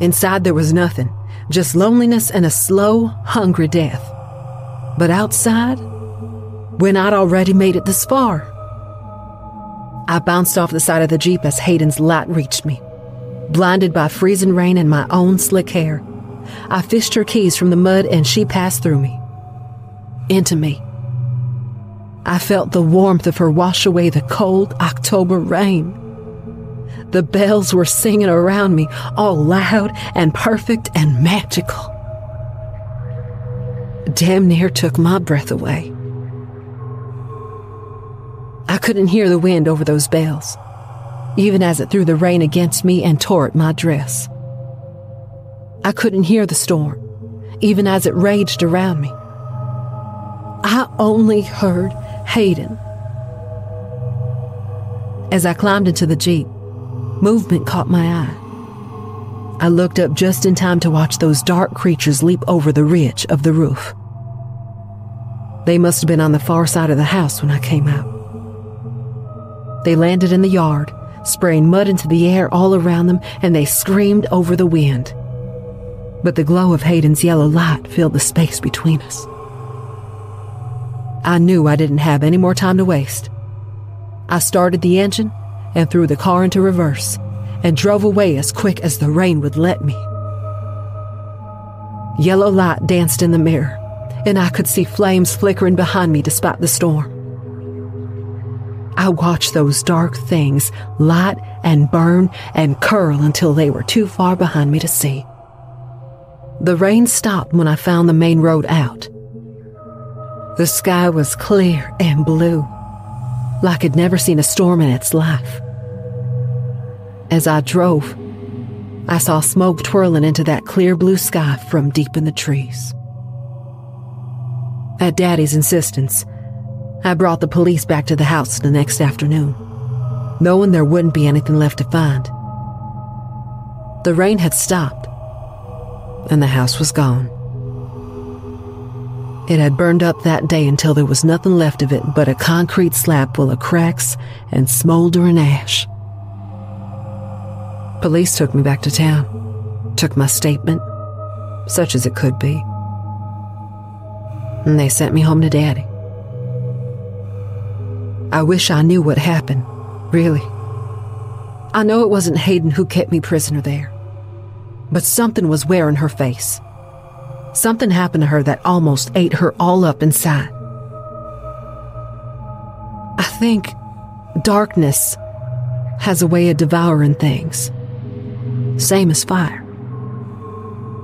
Inside there was nothing, just loneliness and a slow, hungry death. But outside, when I'd already made it this far, I bounced off the side of the Jeep as Hayden's light reached me. Blinded by freezing rain and my own slick hair, I fished her keys from the mud and she passed through me. Into me. I felt the warmth of her wash away the cold October rain. The bells were singing around me, all loud and perfect and magical. Damn near took my breath away. I couldn't hear the wind over those bales, even as it threw the rain against me and tore at my dress. I couldn't hear the storm, even as it raged around me. I only heard Hayden. As I climbed into the Jeep, movement caught my eye. I looked up just in time to watch those dark creatures leap over the ridge of the roof. They must have been on the far side of the house when I came out. They landed in the yard, spraying mud into the air all around them, and they screamed over the wind. But the glow of Hayden's yellow light filled the space between us. I knew I didn't have any more time to waste. I started the engine and threw the car into reverse and drove away as quick as the rain would let me. Yellow light danced in the mirror, and I could see flames flickering behind me despite the storm. I watched those dark things light and burn and curl until they were too far behind me to see. The rain stopped when I found the main road out. The sky was clear and blue, like I'd never seen a storm in its life. As I drove, I saw smoke twirling into that clear blue sky from deep in the trees. At Daddy's insistence, I brought the police back to the house the next afternoon, knowing there wouldn't be anything left to find. The rain had stopped, and the house was gone. It had burned up that day until there was nothing left of it but a concrete slab full of cracks and smoldering ash. Police took me back to town, took my statement, such as it could be, and they sent me home to Daddy. I wish I knew what happened, really. I know it wasn't Hayden who kept me prisoner there, but something was wearing her face. Something happened to her that almost ate her all up inside. I think darkness has a way of devouring things, same as fire.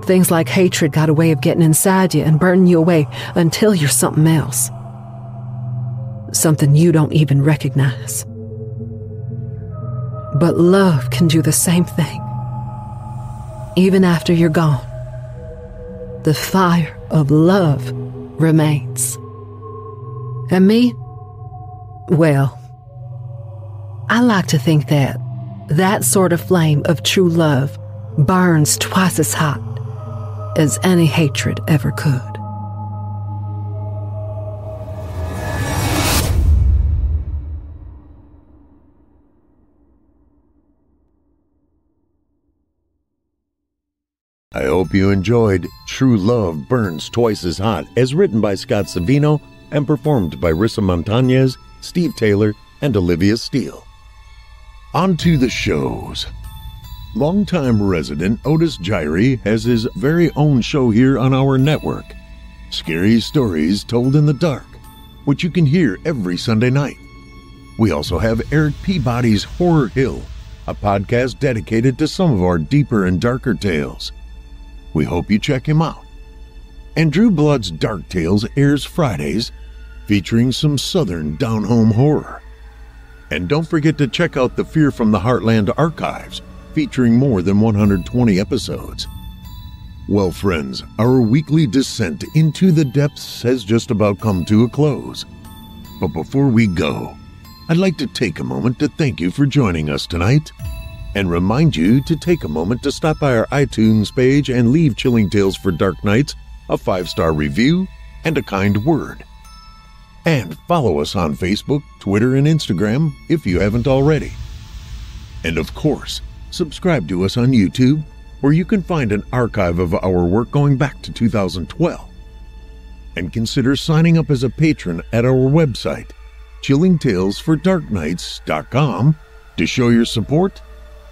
Things like hatred got a way of getting inside you and burning you away until you're something else something you don't even recognize. But love can do the same thing. Even after you're gone, the fire of love remains. And me? Well, I like to think that that sort of flame of true love burns twice as hot as any hatred ever could. I hope you enjoyed True Love Burns Twice as Hot, as written by Scott Savino and performed by Rissa Montañez, Steve Taylor, and Olivia Steele. On to the shows. Longtime resident Otis Jiry has his very own show here on our network, Scary Stories Told in the Dark, which you can hear every Sunday night. We also have Eric Peabody's Horror Hill, a podcast dedicated to some of our deeper and darker tales. We hope you check him out. And Drew Blood's Dark Tales airs Fridays, featuring some southern down home horror. And don't forget to check out the Fear from the Heartland archives, featuring more than 120 episodes. Well, friends, our weekly descent into the depths has just about come to a close. But before we go, I'd like to take a moment to thank you for joining us tonight and remind you to take a moment to stop by our iTunes page and leave Chilling Tales for Dark Nights a five star review and a kind word. And follow us on Facebook, Twitter, and Instagram if you haven't already. And of course, subscribe to us on YouTube, where you can find an archive of our work going back to 2012. And consider signing up as a patron at our website, chillingtalesfordarknights.com, to show your support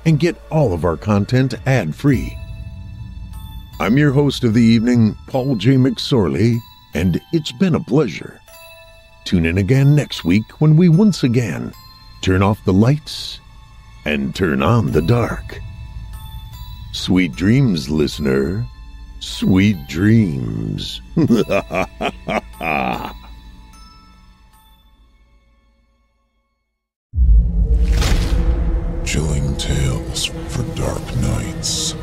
and get all of our content ad free. I'm your host of the evening, Paul J. McSorley, and it's been a pleasure. Tune in again next week when we once again turn off the lights and turn on the dark. Sweet dreams, listener. Sweet dreams. [LAUGHS] tales for dark nights.